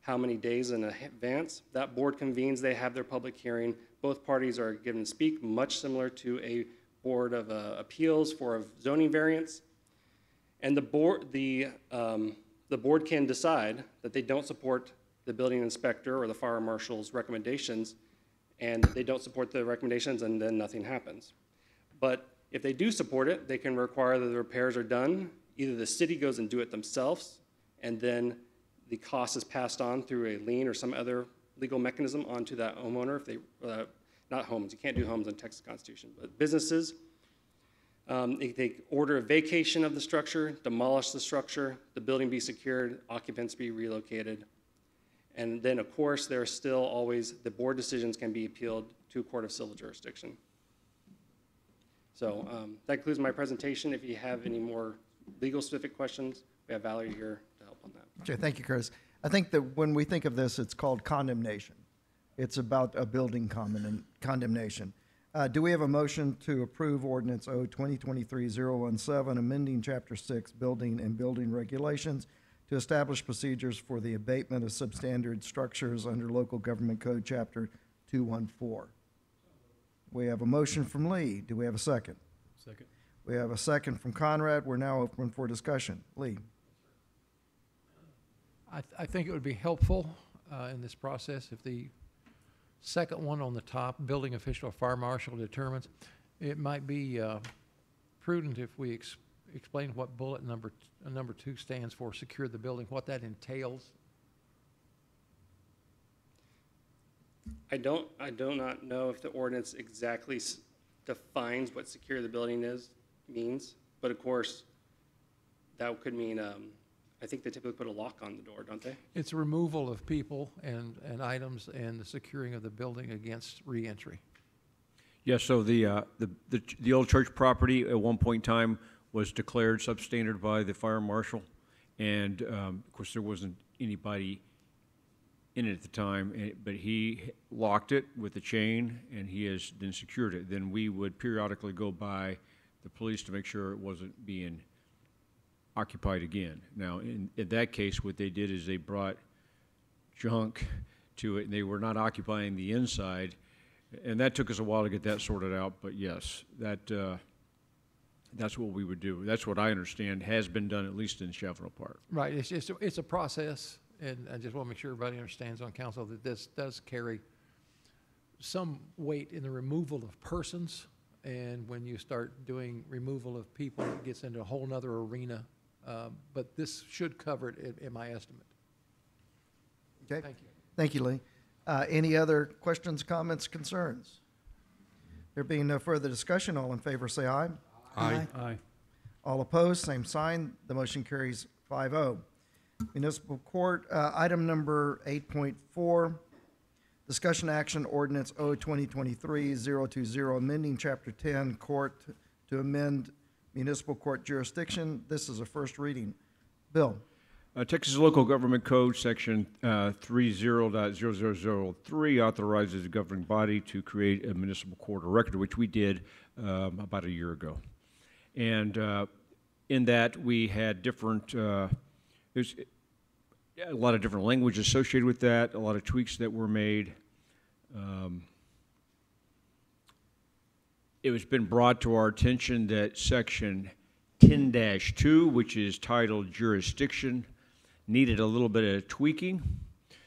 how many days in advance. That board convenes, they have their public hearing. Both parties are given to speak, much similar to a Board of uh, Appeals for a zoning variance. And the board, the, um, the board can decide that they don't support the building inspector or the fire marshal's recommendations, and they don't support the recommendations, and then nothing happens. But if they do support it, they can require that the repairs are done. Either the city goes and do it themselves, and then the cost is passed on through a lien or some other legal mechanism onto that homeowner if they, uh, not homes, you can't do homes in Texas Constitution, but businesses. Um, They they order a vacation of the structure, demolish the structure, the building be secured, occupants be relocated. And then, of course, there are still always, the board decisions can be appealed to a court of civil jurisdiction. So um, that concludes my presentation. If you have any more legal specific questions, we have Valerie here to help on that. Okay, thank you, Curtis. I think that when we think of this, it's called condemnation. It's about a building condemn- condemnation. Uh, Do we have a motion to approve ordinance O 2023-017, amending Chapter 6, Building and Building Regulations to establish procedures for the abatement of substandard structures under Local Government Code Chapter 214? We have a motion from Lee. Do we have a second? Second. We have a second from Conrad. We're now open for discussion. Lee? I, th- I think it would be helpful uh, in this process if the second one on the top, building official or fire marshal determines, it might be uh, prudent if we ex- explain what bullet number, uh, number two stands for, secure the building, what that entails. I don't, I do not know if the ordinance exactly defines what secure the building is, means, but But of course, that could mean, um, I think they typically put a lock on the door, don't they? It's a removal of people and, and items and the securing of the building against reentry. Yeah, so the, uh, the, the ch- the old church property at one point in time was declared substandard by the fire marshal. And, um, of course, there wasn't anybody in it at the time, eh, but he locked it with a chain and he has then secured it. Then we would periodically go by the police to make sure it wasn't being occupied again. Now, in, in that case, what they did is they brought junk to it, and they were not occupying the inside. And that took us a while to get that sorted out, but yes, that, uh, that's what we would do. That's what I understand has been done, at least in Shavano Park. Right, it's just, it's a process, and I just want to make sure everybody understands on council that this does carry some weight in the removal of persons, and when you start doing removal of people, it gets into a whole nother arena. Uh, But this should cover it, in- in my estimate. Okay? Thank you. Thank you, Lee. Uh, Any other questions, comments, concerns? There being no further discussion, all in favor say aye. Aye. Aye. All opposed, same sign. The motion carries 5-0. Municipal Court, uh, item number 8.4, discussion action ordinance O 2023-020, amending Chapter 10, Court to amend municipal court jurisdiction. This is a first reading. Bill? Uh, Texas Local Government Code, Section uh, 30.0003 authorizes the governing body to create a municipal court of record, which we did um, about a year ago. And uh, in that, we had different, uh, there's a lot of different language associated with that, a lot of tweaks that were made. Um, It was been brought to our attention that Section 10-2, which is titled jurisdiction, needed a little bit of tweaking.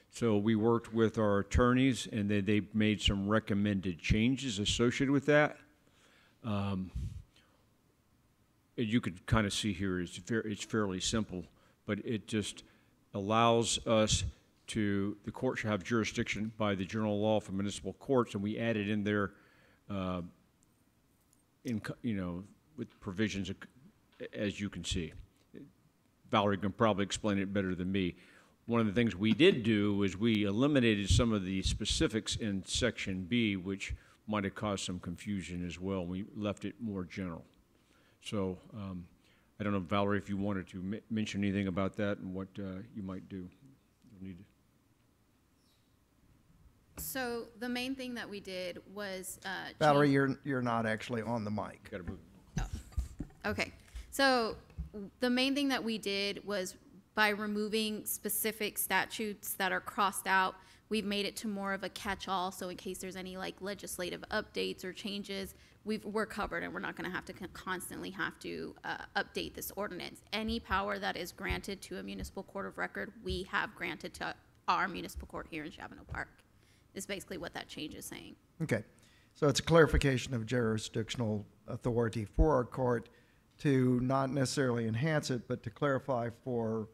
So we worked with our attorneys, and they, they made some recommended changes associated with that. Um, you could kind of see here, it's it's fairly simple, but it just allows us to, the court shall have jurisdiction by the general law for municipal courts, and we added in there, uh, in, you know, with provisions, as you can see. Valerie can probably explain it better than me. One of the things we did do was we eliminated some of the specifics in section B, which might have caused some confusion as well. We left it more general. So, um, I don't know, Valerie, if you wanted to mention anything about that and what, uh, you might do. You'll need to- So the main thing that we did was, uh. Valerie, change- you're, you're not actually on the mic. Gotta move. Okay, so the main thing that we did was by removing specific statutes that are crossed out, we've made it to more of a catch-all, so in case there's any like legislative updates or changes, we've, we're covered and we're not gonna have to con- constantly have to, uh, update this ordinance. Any power that is granted to a municipal court of record, we have granted to our municipal court here in Shavano Park, is basically what that change is saying. Okay, so it's a clarification of jurisdictional authority for our court to not necessarily enhance it, but to clarify for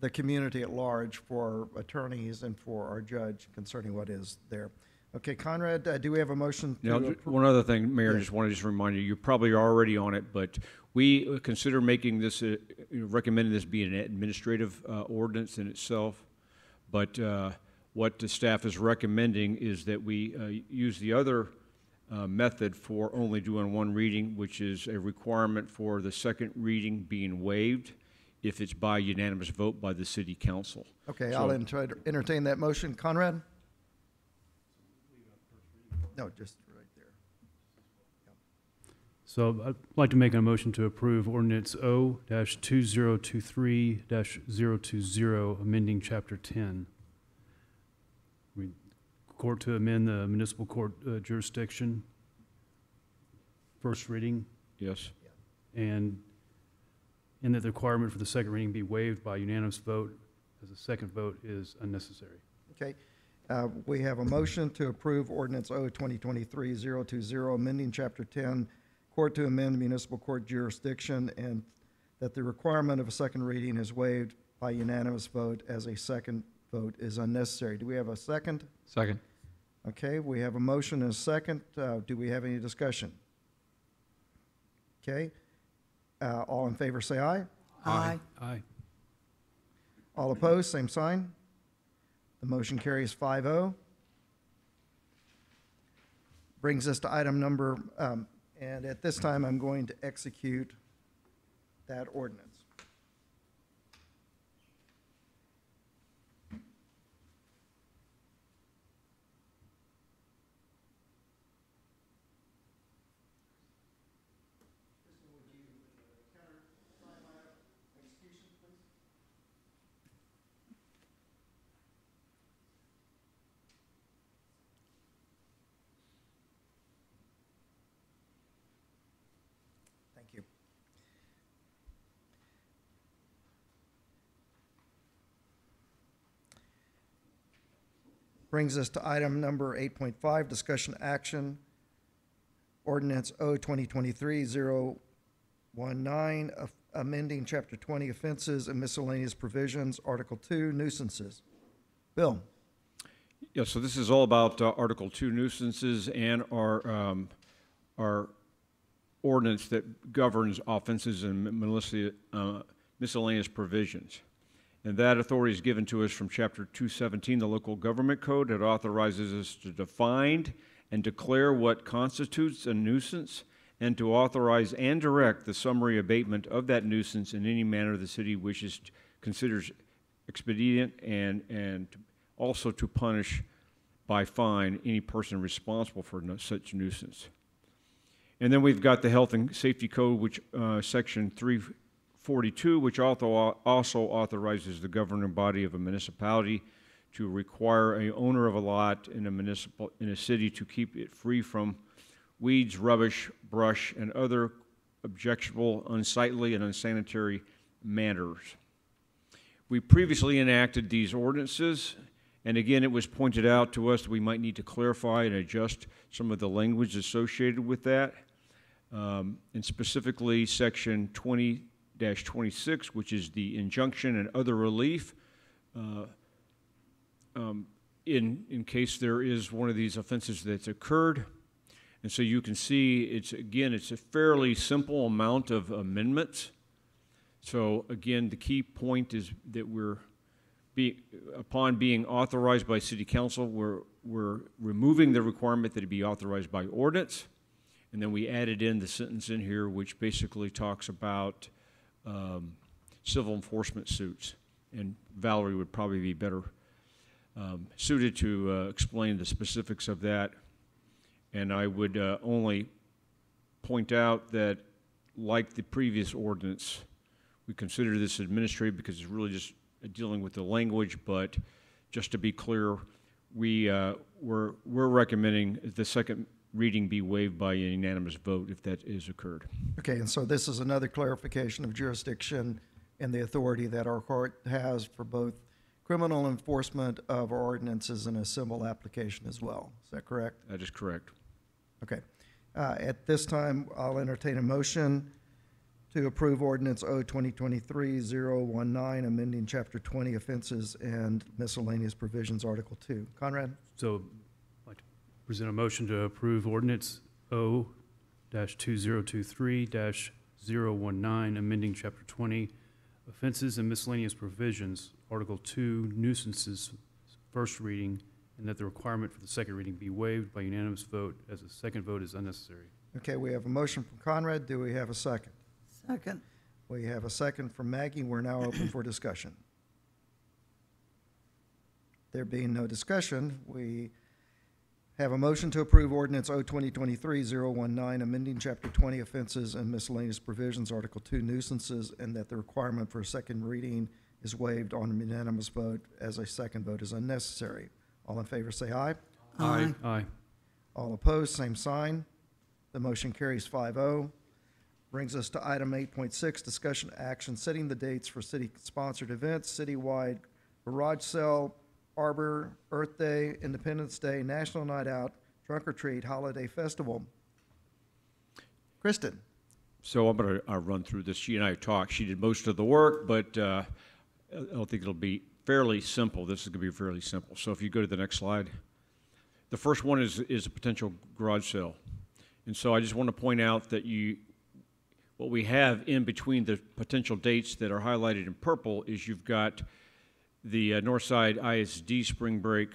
the community at large, for attorneys and for our judge concerning what is there. Okay, Conrad, uh, do we have a motion to Now, one other thing, Mayor, I Yeah. just want to just remind you, you're probably already on it, but we uh, consider making this, uh, recommending this be an administrative uh, ordinance in itself. But uh, what the staff is recommending is that we uh, use the other uh, method for only doing one reading, which is a requirement for the second reading being waived if it's by unanimous vote by the city council. Okay, so I'll entertain that motion. Conrad? No, just right there. So I'd like to make a motion to approve ordinance O 2023 020, amending chapter 10 court to amend the municipal court uh, jurisdiction. First reading, Yes? and, and that the requirement for the second reading be waived by unanimous vote, as the second vote is unnecessary. Okay, uh, we have a motion to approve ordinance O 2023-020, amending Chapter 10, Court to amend municipal court jurisdiction, and that the requirement of a second reading is waived by unanimous vote as a second vote is unnecessary. Do we have a second? Second. Okay, we have a motion and a second. Uh, Do we have any discussion? Okay. Uh, All in favor, say aye. Aye. Aye. All opposed, same sign. The motion carries 5-0. Brings us to item number, um, and at this time, I'm going to execute that ordinance. Thank you. Brings us to item number 8.5, discussion action, ordinance O 2023-019, of- amending Chapter 20 offenses and miscellaneous provisions, Article 2 nuisances. Bill? Yeah, so this is all about uh, Article Two nuisances and our, um, our ordinance that governs offenses and uh, miscellaneous provisions. And that authority is given to us from Chapter 217, the Local Government Code. It authorizes us to define and declare what constitutes a nuisance and to authorize and direct the summary abatement of that nuisance in any manner the city wishes, considers expedient and, and also to punish by fine any person responsible for no- such nuisance. And then we've got the Health and Safety Code, which, uh, Section 342, which also authorizes the governing body of a municipality to require a owner of a lot in a municipal, in a city to keep it free from weeds, rubbish, brush, and other objectionable, unsightly, and unsanitary matters. We previously enacted these ordinances, and again, it was pointed out to us that we might need to clarify and adjust some of the language associated with that. Um, and specifically, section twenty twenty-six, which is the injunction and other relief. uh, um, in, in case there is one of these offenses that's occurred. And so you can see, it's, again, it's a fairly simple amount of amendments. So again, the key point is that we're, be, upon being authorized by city council, we're, we're removing the requirement that it be authorized by ordinance. And then we added in the sentence in here which basically talks about um, civil enforcement suits. And Valerie would probably be better um, suited to uh, explain the specifics of that. And I would uh, only point out that, like the previous ordinance, we consider this administrative because it's really just dealing with the language, but just to be clear, we, uh, we're, we're recommending the second reading be waived by a unanimous vote if that is occurred. Okay, and so this is another clarification of jurisdiction and the authority that our court has for both criminal enforcement of our ordinances and a civil application as well. Is that correct? That is correct. Okay. Uh, At this time, I'll entertain a motion to approve ordinance O 2023-019, amending Chapter 20 offenses and miscellaneous provisions, Article 2. Conrad? So I'd like to present a motion to approve ordinance O two zero two three 19 amending chapter twenty offenses and miscellaneous provisions, Article two nuisances, first reading, and that the requirement for the second reading be waived by unanimous vote as a second vote is unnecessary. Okay, we have a motion from Conrad. Do we have a second? Second. We have a second from Maggie. We're now open for discussion. There being no discussion, we have a motion to approve ordinance O 2023-019, amending Chapter 20 offenses and miscellaneous provisions, Article 2 nuisances, and that the requirement for a second reading is waived on a unanimous vote as a second vote is unnecessary. All in favor, say aye. Aye. Aye. All opposed, same sign. The motion carries 5-0. Brings us to item eight point six, discussion action, setting the dates for city-sponsored events, citywide garage sale, Arbor, Earth Day, Independence Day, National Night Out, Trunk or Treat, Holiday Festival. Kristen? So I'm going to run through this. She and I talked. She did most of the work, but uh, I don't think it'll be fairly simple. This is going to be fairly simple. So if you go to the next slide. The first one is, is a potential garage sale. And so I just want to point out that you, what we have in between the potential dates that are highlighted in purple is you've got the uh, Northside ISD spring break,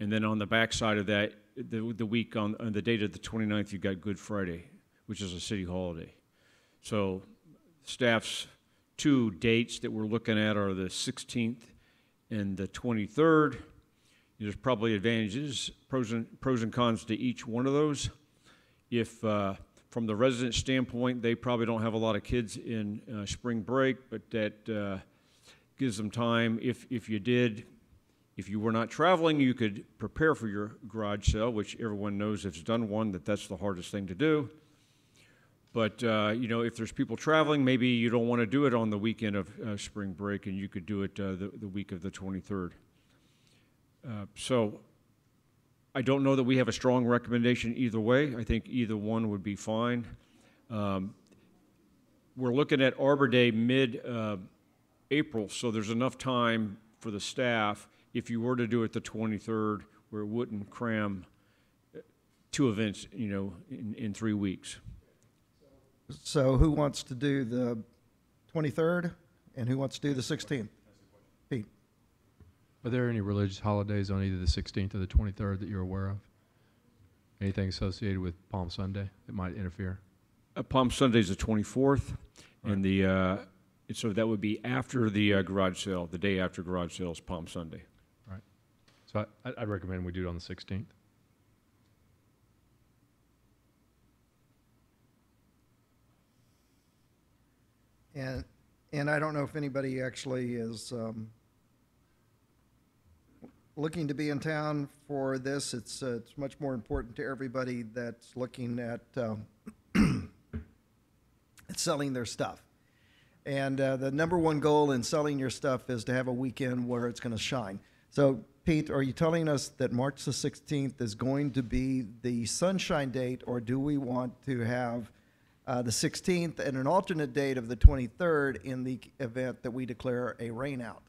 and then on the back side of that, the, the week on, on the date of the 29th, you've got Good Friday, which is a city holiday. So staff's two dates that we're looking at are the 16th and the 23rd. There's probably advantages, pros and, pros and cons to each one of those. If, uh, from the resident standpoint, they probably don't have a lot of kids in uh, spring break, but that uh, gives them time. If, if you did, if you were not traveling, you could prepare for your garage sale, which everyone knows it's done one, that that's the hardest thing to do. But, uh, you know, if there's people traveling, maybe you don't want to do it on the weekend of uh, spring break, and you could do it uh, the, the week of the 23rd. Uh, So I don't know that we have a strong recommendation either way. I think either one would be fine. Um, We're looking at Arbor Day mid-April, so there's enough time for the staff, if you were to do it the 23rd, where it wouldn't cram uh, two events, you know, in, in three weeks. So who wants to do the 23rd and who wants to do the 16th? Pete? Are there any religious holidays on either the 16th or the 23rd that you're aware of? Anything associated with Palm Sunday that might interfere? Uh, Palm is the 24th, and the, uh, and so that would be after the uh, garage sale, the day after garage sale is Palm Sunday. Right. So I, I'd recommend we do it on the 16th. And, and I don't know if anybody actually is um, looking to be in town for this. It's, uh, it's much more important to everybody that's looking at, um, *clears throat* at selling their stuff. And uh, the number one goal in selling your stuff is to have a weekend where it's going to shine. So, Pete, are you telling us that March the 16th is going to be the sunshine date, or do we want to have uh, the 16th and an alternate date of the 23rd in the event that we declare a rain out?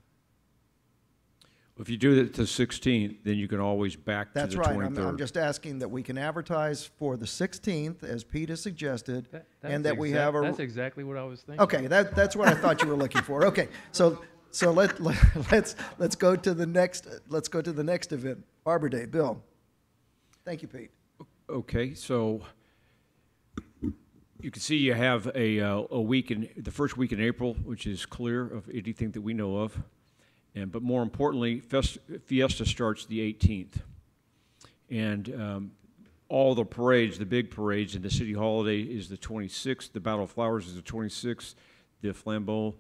If you do it to 16th, then you can always back to That's the right. 23rd. I'm, I'm just asking that we can advertise for the 16th, as Pete has suggested, That- and that's that we exact- have a. That's exactly what I was thinking. Okay, that, that's what I thought you were looking for. Okay, so, so let, *laughs* let, let's, let's go to the next, let's go to the next event, Arbor Day. Bill? Thank you, Pete. Okay, so you can see you have a, uh, a week in, the first week in April, which is clear of anything that we know of. And, but more importantly, Fiesta starts the 18th. And um, all the parades, the big parades, and the city holiday is the 26th. The Battle of Flowers is the 26th. The Flambeau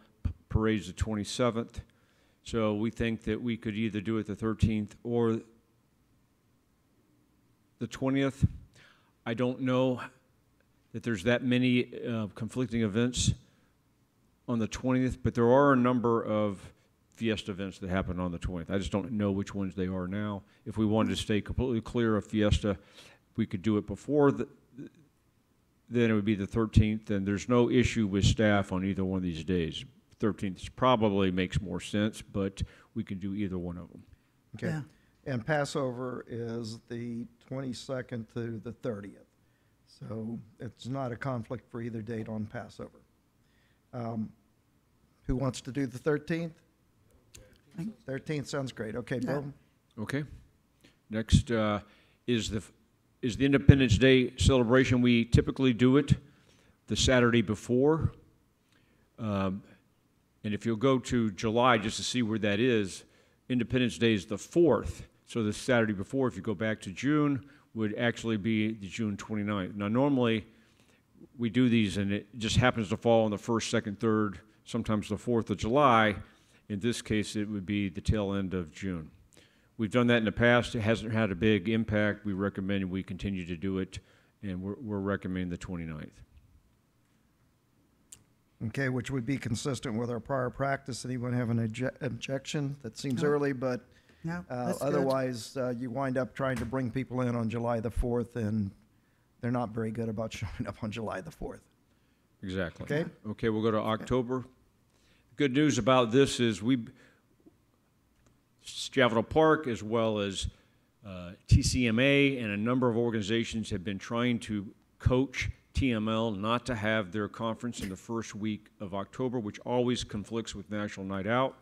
Parade is the 27th. So we think that we could either do it the 13th or the 20th. I don't know that there's that many uh, conflicting events on the 20th, but there are a number of Fiesta events that happen on the 20th. I just don't know which ones they are now. If we wanted to stay completely clear of Fiesta, we could do it before the, then it would be the 13th, and there's no issue with staff on either one of these days. 13th probably makes more sense, but we can do either one of them. Okay. Yeah. And Passover is the 22nd to the 30th. So it's not a conflict for either date on Passover. Um, Who wants to do the 13th? 13th sounds great. Okay, Bill? Okay. Next uh, is the, is the Independence Day celebration. We typically do it the Saturday before. Um, And if you'll go to July, just to see where that is, Independence Day is the 4th. So the Saturday before, if you go back to June, would actually be the June 29th. Now, normally, we do these and it just happens to fall on the first, second, third, sometimes the 4th of July. In this case, it would be the tail end of June. We've done that in the past. It hasn't had a big impact. We recommend we continue to do it, and we're, we're recommending the 29th. Okay, which would be consistent with our prior practice. Anyone have an obje- objection? That seems No. early, but No, uh, that's good. otherwise, uh, you wind up trying to bring people in on July the 4th, and they're not very good about *laughs* showing up on July the 4th. Exactly. Okay. Okay, we'll go to October. Good news about this is we, Shavano Park, as well as uh, TCMA and a number of organizations have been trying to coach TML not to have their conference in the first week of October, which always conflicts with National Night Out.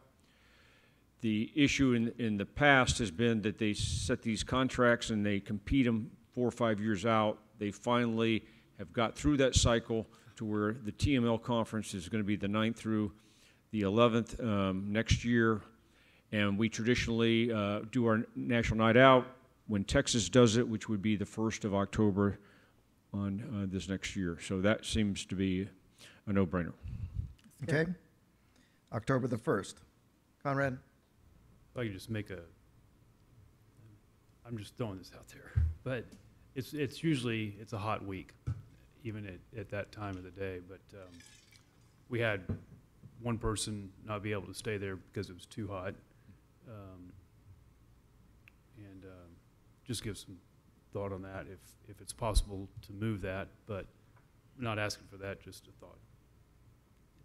The issue in, in the past has been that they set these contracts and they compete them four or five years out. They finally have got through that cycle to where the TML conference is going to be the 9th through the 11th um, next year. And we traditionally uh, do our National Night Out when Texas does it, which would be the 1st of October on uh, this next year. So that seems to be a no-brainer. Okay? October the 1st. Conrad? If I could just make a, I'm just throwing this out there, but it's, it's usually, it's a hot week, even at, at that time of the day, but, um, we had one person not be able to stay there because it was too hot. Um, and, um, just give some thought on that, if, if it's possible to move that, but not asking for that, just a thought.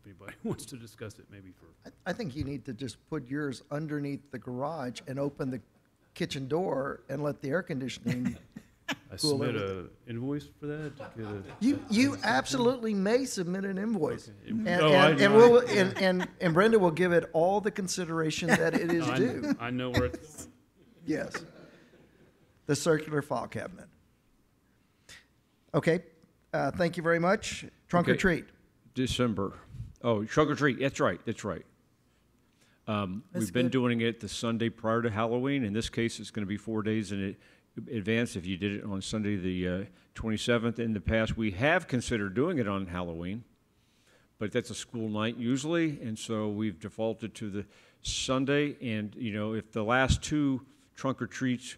If anybody *laughs* wants to discuss it, maybe for I- I think you need to just put yours underneath the garage and open the kitchen door and let the air conditioning. *laughs* I cool submit everything. a invoice for that? to get a- You, you absolutely may submit an invoice. Okay. And, No, I and, do. and we'll, and, and, and Brenda will give it all the consideration that it is *laughs* I- due. I know where it's, *laughs* Yes. The circular file cabinet. Okay, uh, thank you very much. Trunk or Okay. treat. December. Oh, trunk or treat, that's right, that's right. Um, That's We've been good. doing it the Sunday prior to Halloween. In this case, it's going to be four days in a- advance if you did it on Sunday, the uh, 27th. In the past, we have considered doing it on Halloween, but that's a school night usually, and so we've defaulted to the Sunday. And, you know, if the last two trunk or treats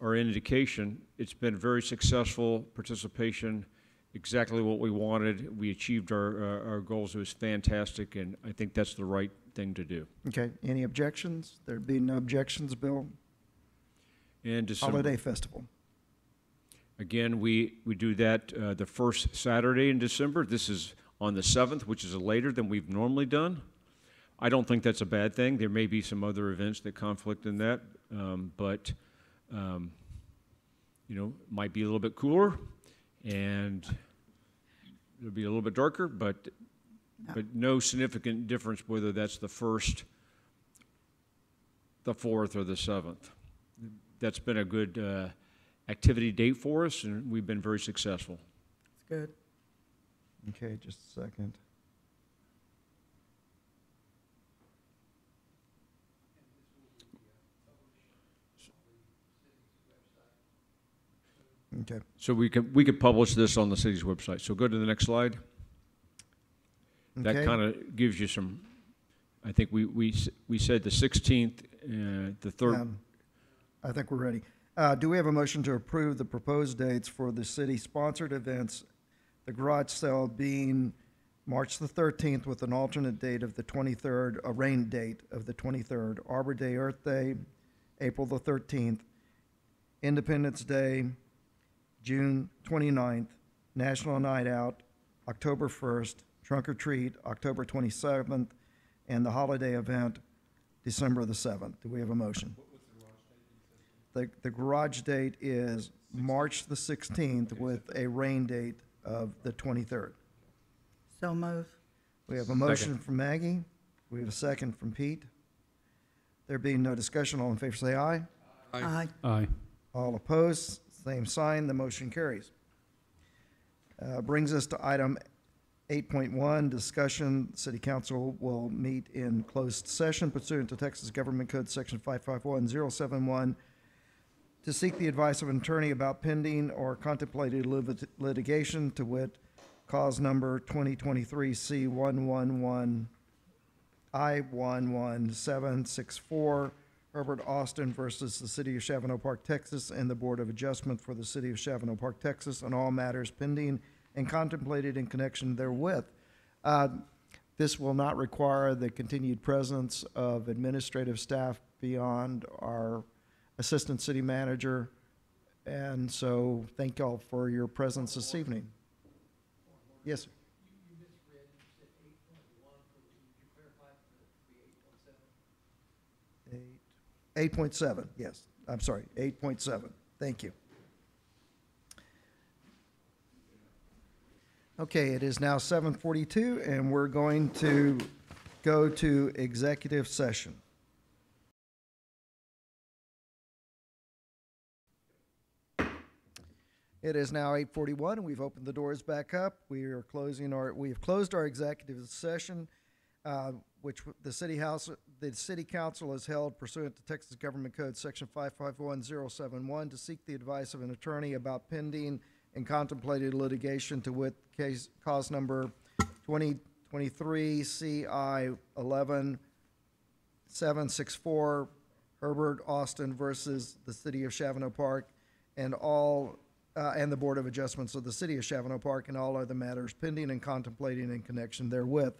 are an indication, it's been very successful participation, exactly what we wanted. We achieved our, uh, our goals. It was fantastic, and I think that's the right thing to do. Okay, any objections? There'd be no objections, Bill. And December, Holiday Festival. again, we, we do that uh, the first Saturday in December. This is on the 7th, which is later than we've normally done. I don't think that's a bad thing. There may be some other events that conflict in that, um, but, um, you know, might be a little bit cooler, and it'll be a little bit darker, but, but no significant difference whether that's the first, the fourth, or the seventh. That's been a good uh, activity date for us, and we've been very successful. It's good. Okay, just a second. Okay, So we can, we could publish this on the city's website. So go to the next slide. Okay. That kind of gives you some, I think we, we, we said the 16th, uh, the third, um, I think we're ready. Uh, do we have a motion to approve the proposed dates for the city-sponsored events? The garage sale being March the thirteenth with an alternate date of the twenty-third, a rain date of the twenty-third, Arbor Day, Earth Day, April the thirteenth, Independence Day, June 29th, National Night Out, October first, Trunk or Treat, October twenty-seventh, and the holiday event, December the seventh. Do we have a motion? The, the garage date is March the sixteenth with a rain date of the twenty-third. So move. We have a motion from Maggie. We have a second from Pete. There being no discussion, all in favor say aye. Aye. aye. All opposed, same sign, the motion carries. Uh, Brings us to item 8.1, discussion. City Council will meet in closed session pursuant to Texas Government Code Section 551071 to seek the advice of an attorney about pending or contemplated lit- litigation, to wit, cause number 2023 C111 I-11764, Herbert Austin versus the City of Shavano Park, Texas, and the Board of Adjustment for the City of Shavano Park, Texas, on all matters pending and contemplated in connection therewith. Uh, This will not require the continued presence of administrative staff beyond our Assistant City Manager, and so thank y'all for your presence this evening. Yes, sir. Eight, point seven, yes, I'm sorry, eight point seven, thank you. Okay, it is now 7:42, and we're going to go to executive session. It is now 8:41, and we've opened the doors back up. We are closing our, we have closed our executive session, uh, which the city house, the city council has held pursuant to Texas Government Code Section 551071 to seek the advice of an attorney about pending and contemplated litigation to wit case, cause number 2023 CI 11764 Herbert Austin versus the City of Shavano Park and all, uh, and the Board of Adjustments of the City of Shavano Park and all other matters pending and contemplating in connection therewith.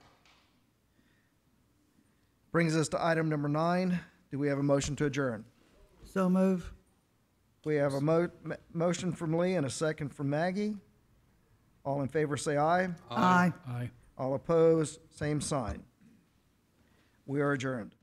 Brings us to item number nine. Do we have a motion to adjourn? So move. We have a mo- m- motion from Lee and a second from Maggie. All in favor, say aye. Aye. Aye. All opposed, same sign. We are adjourned.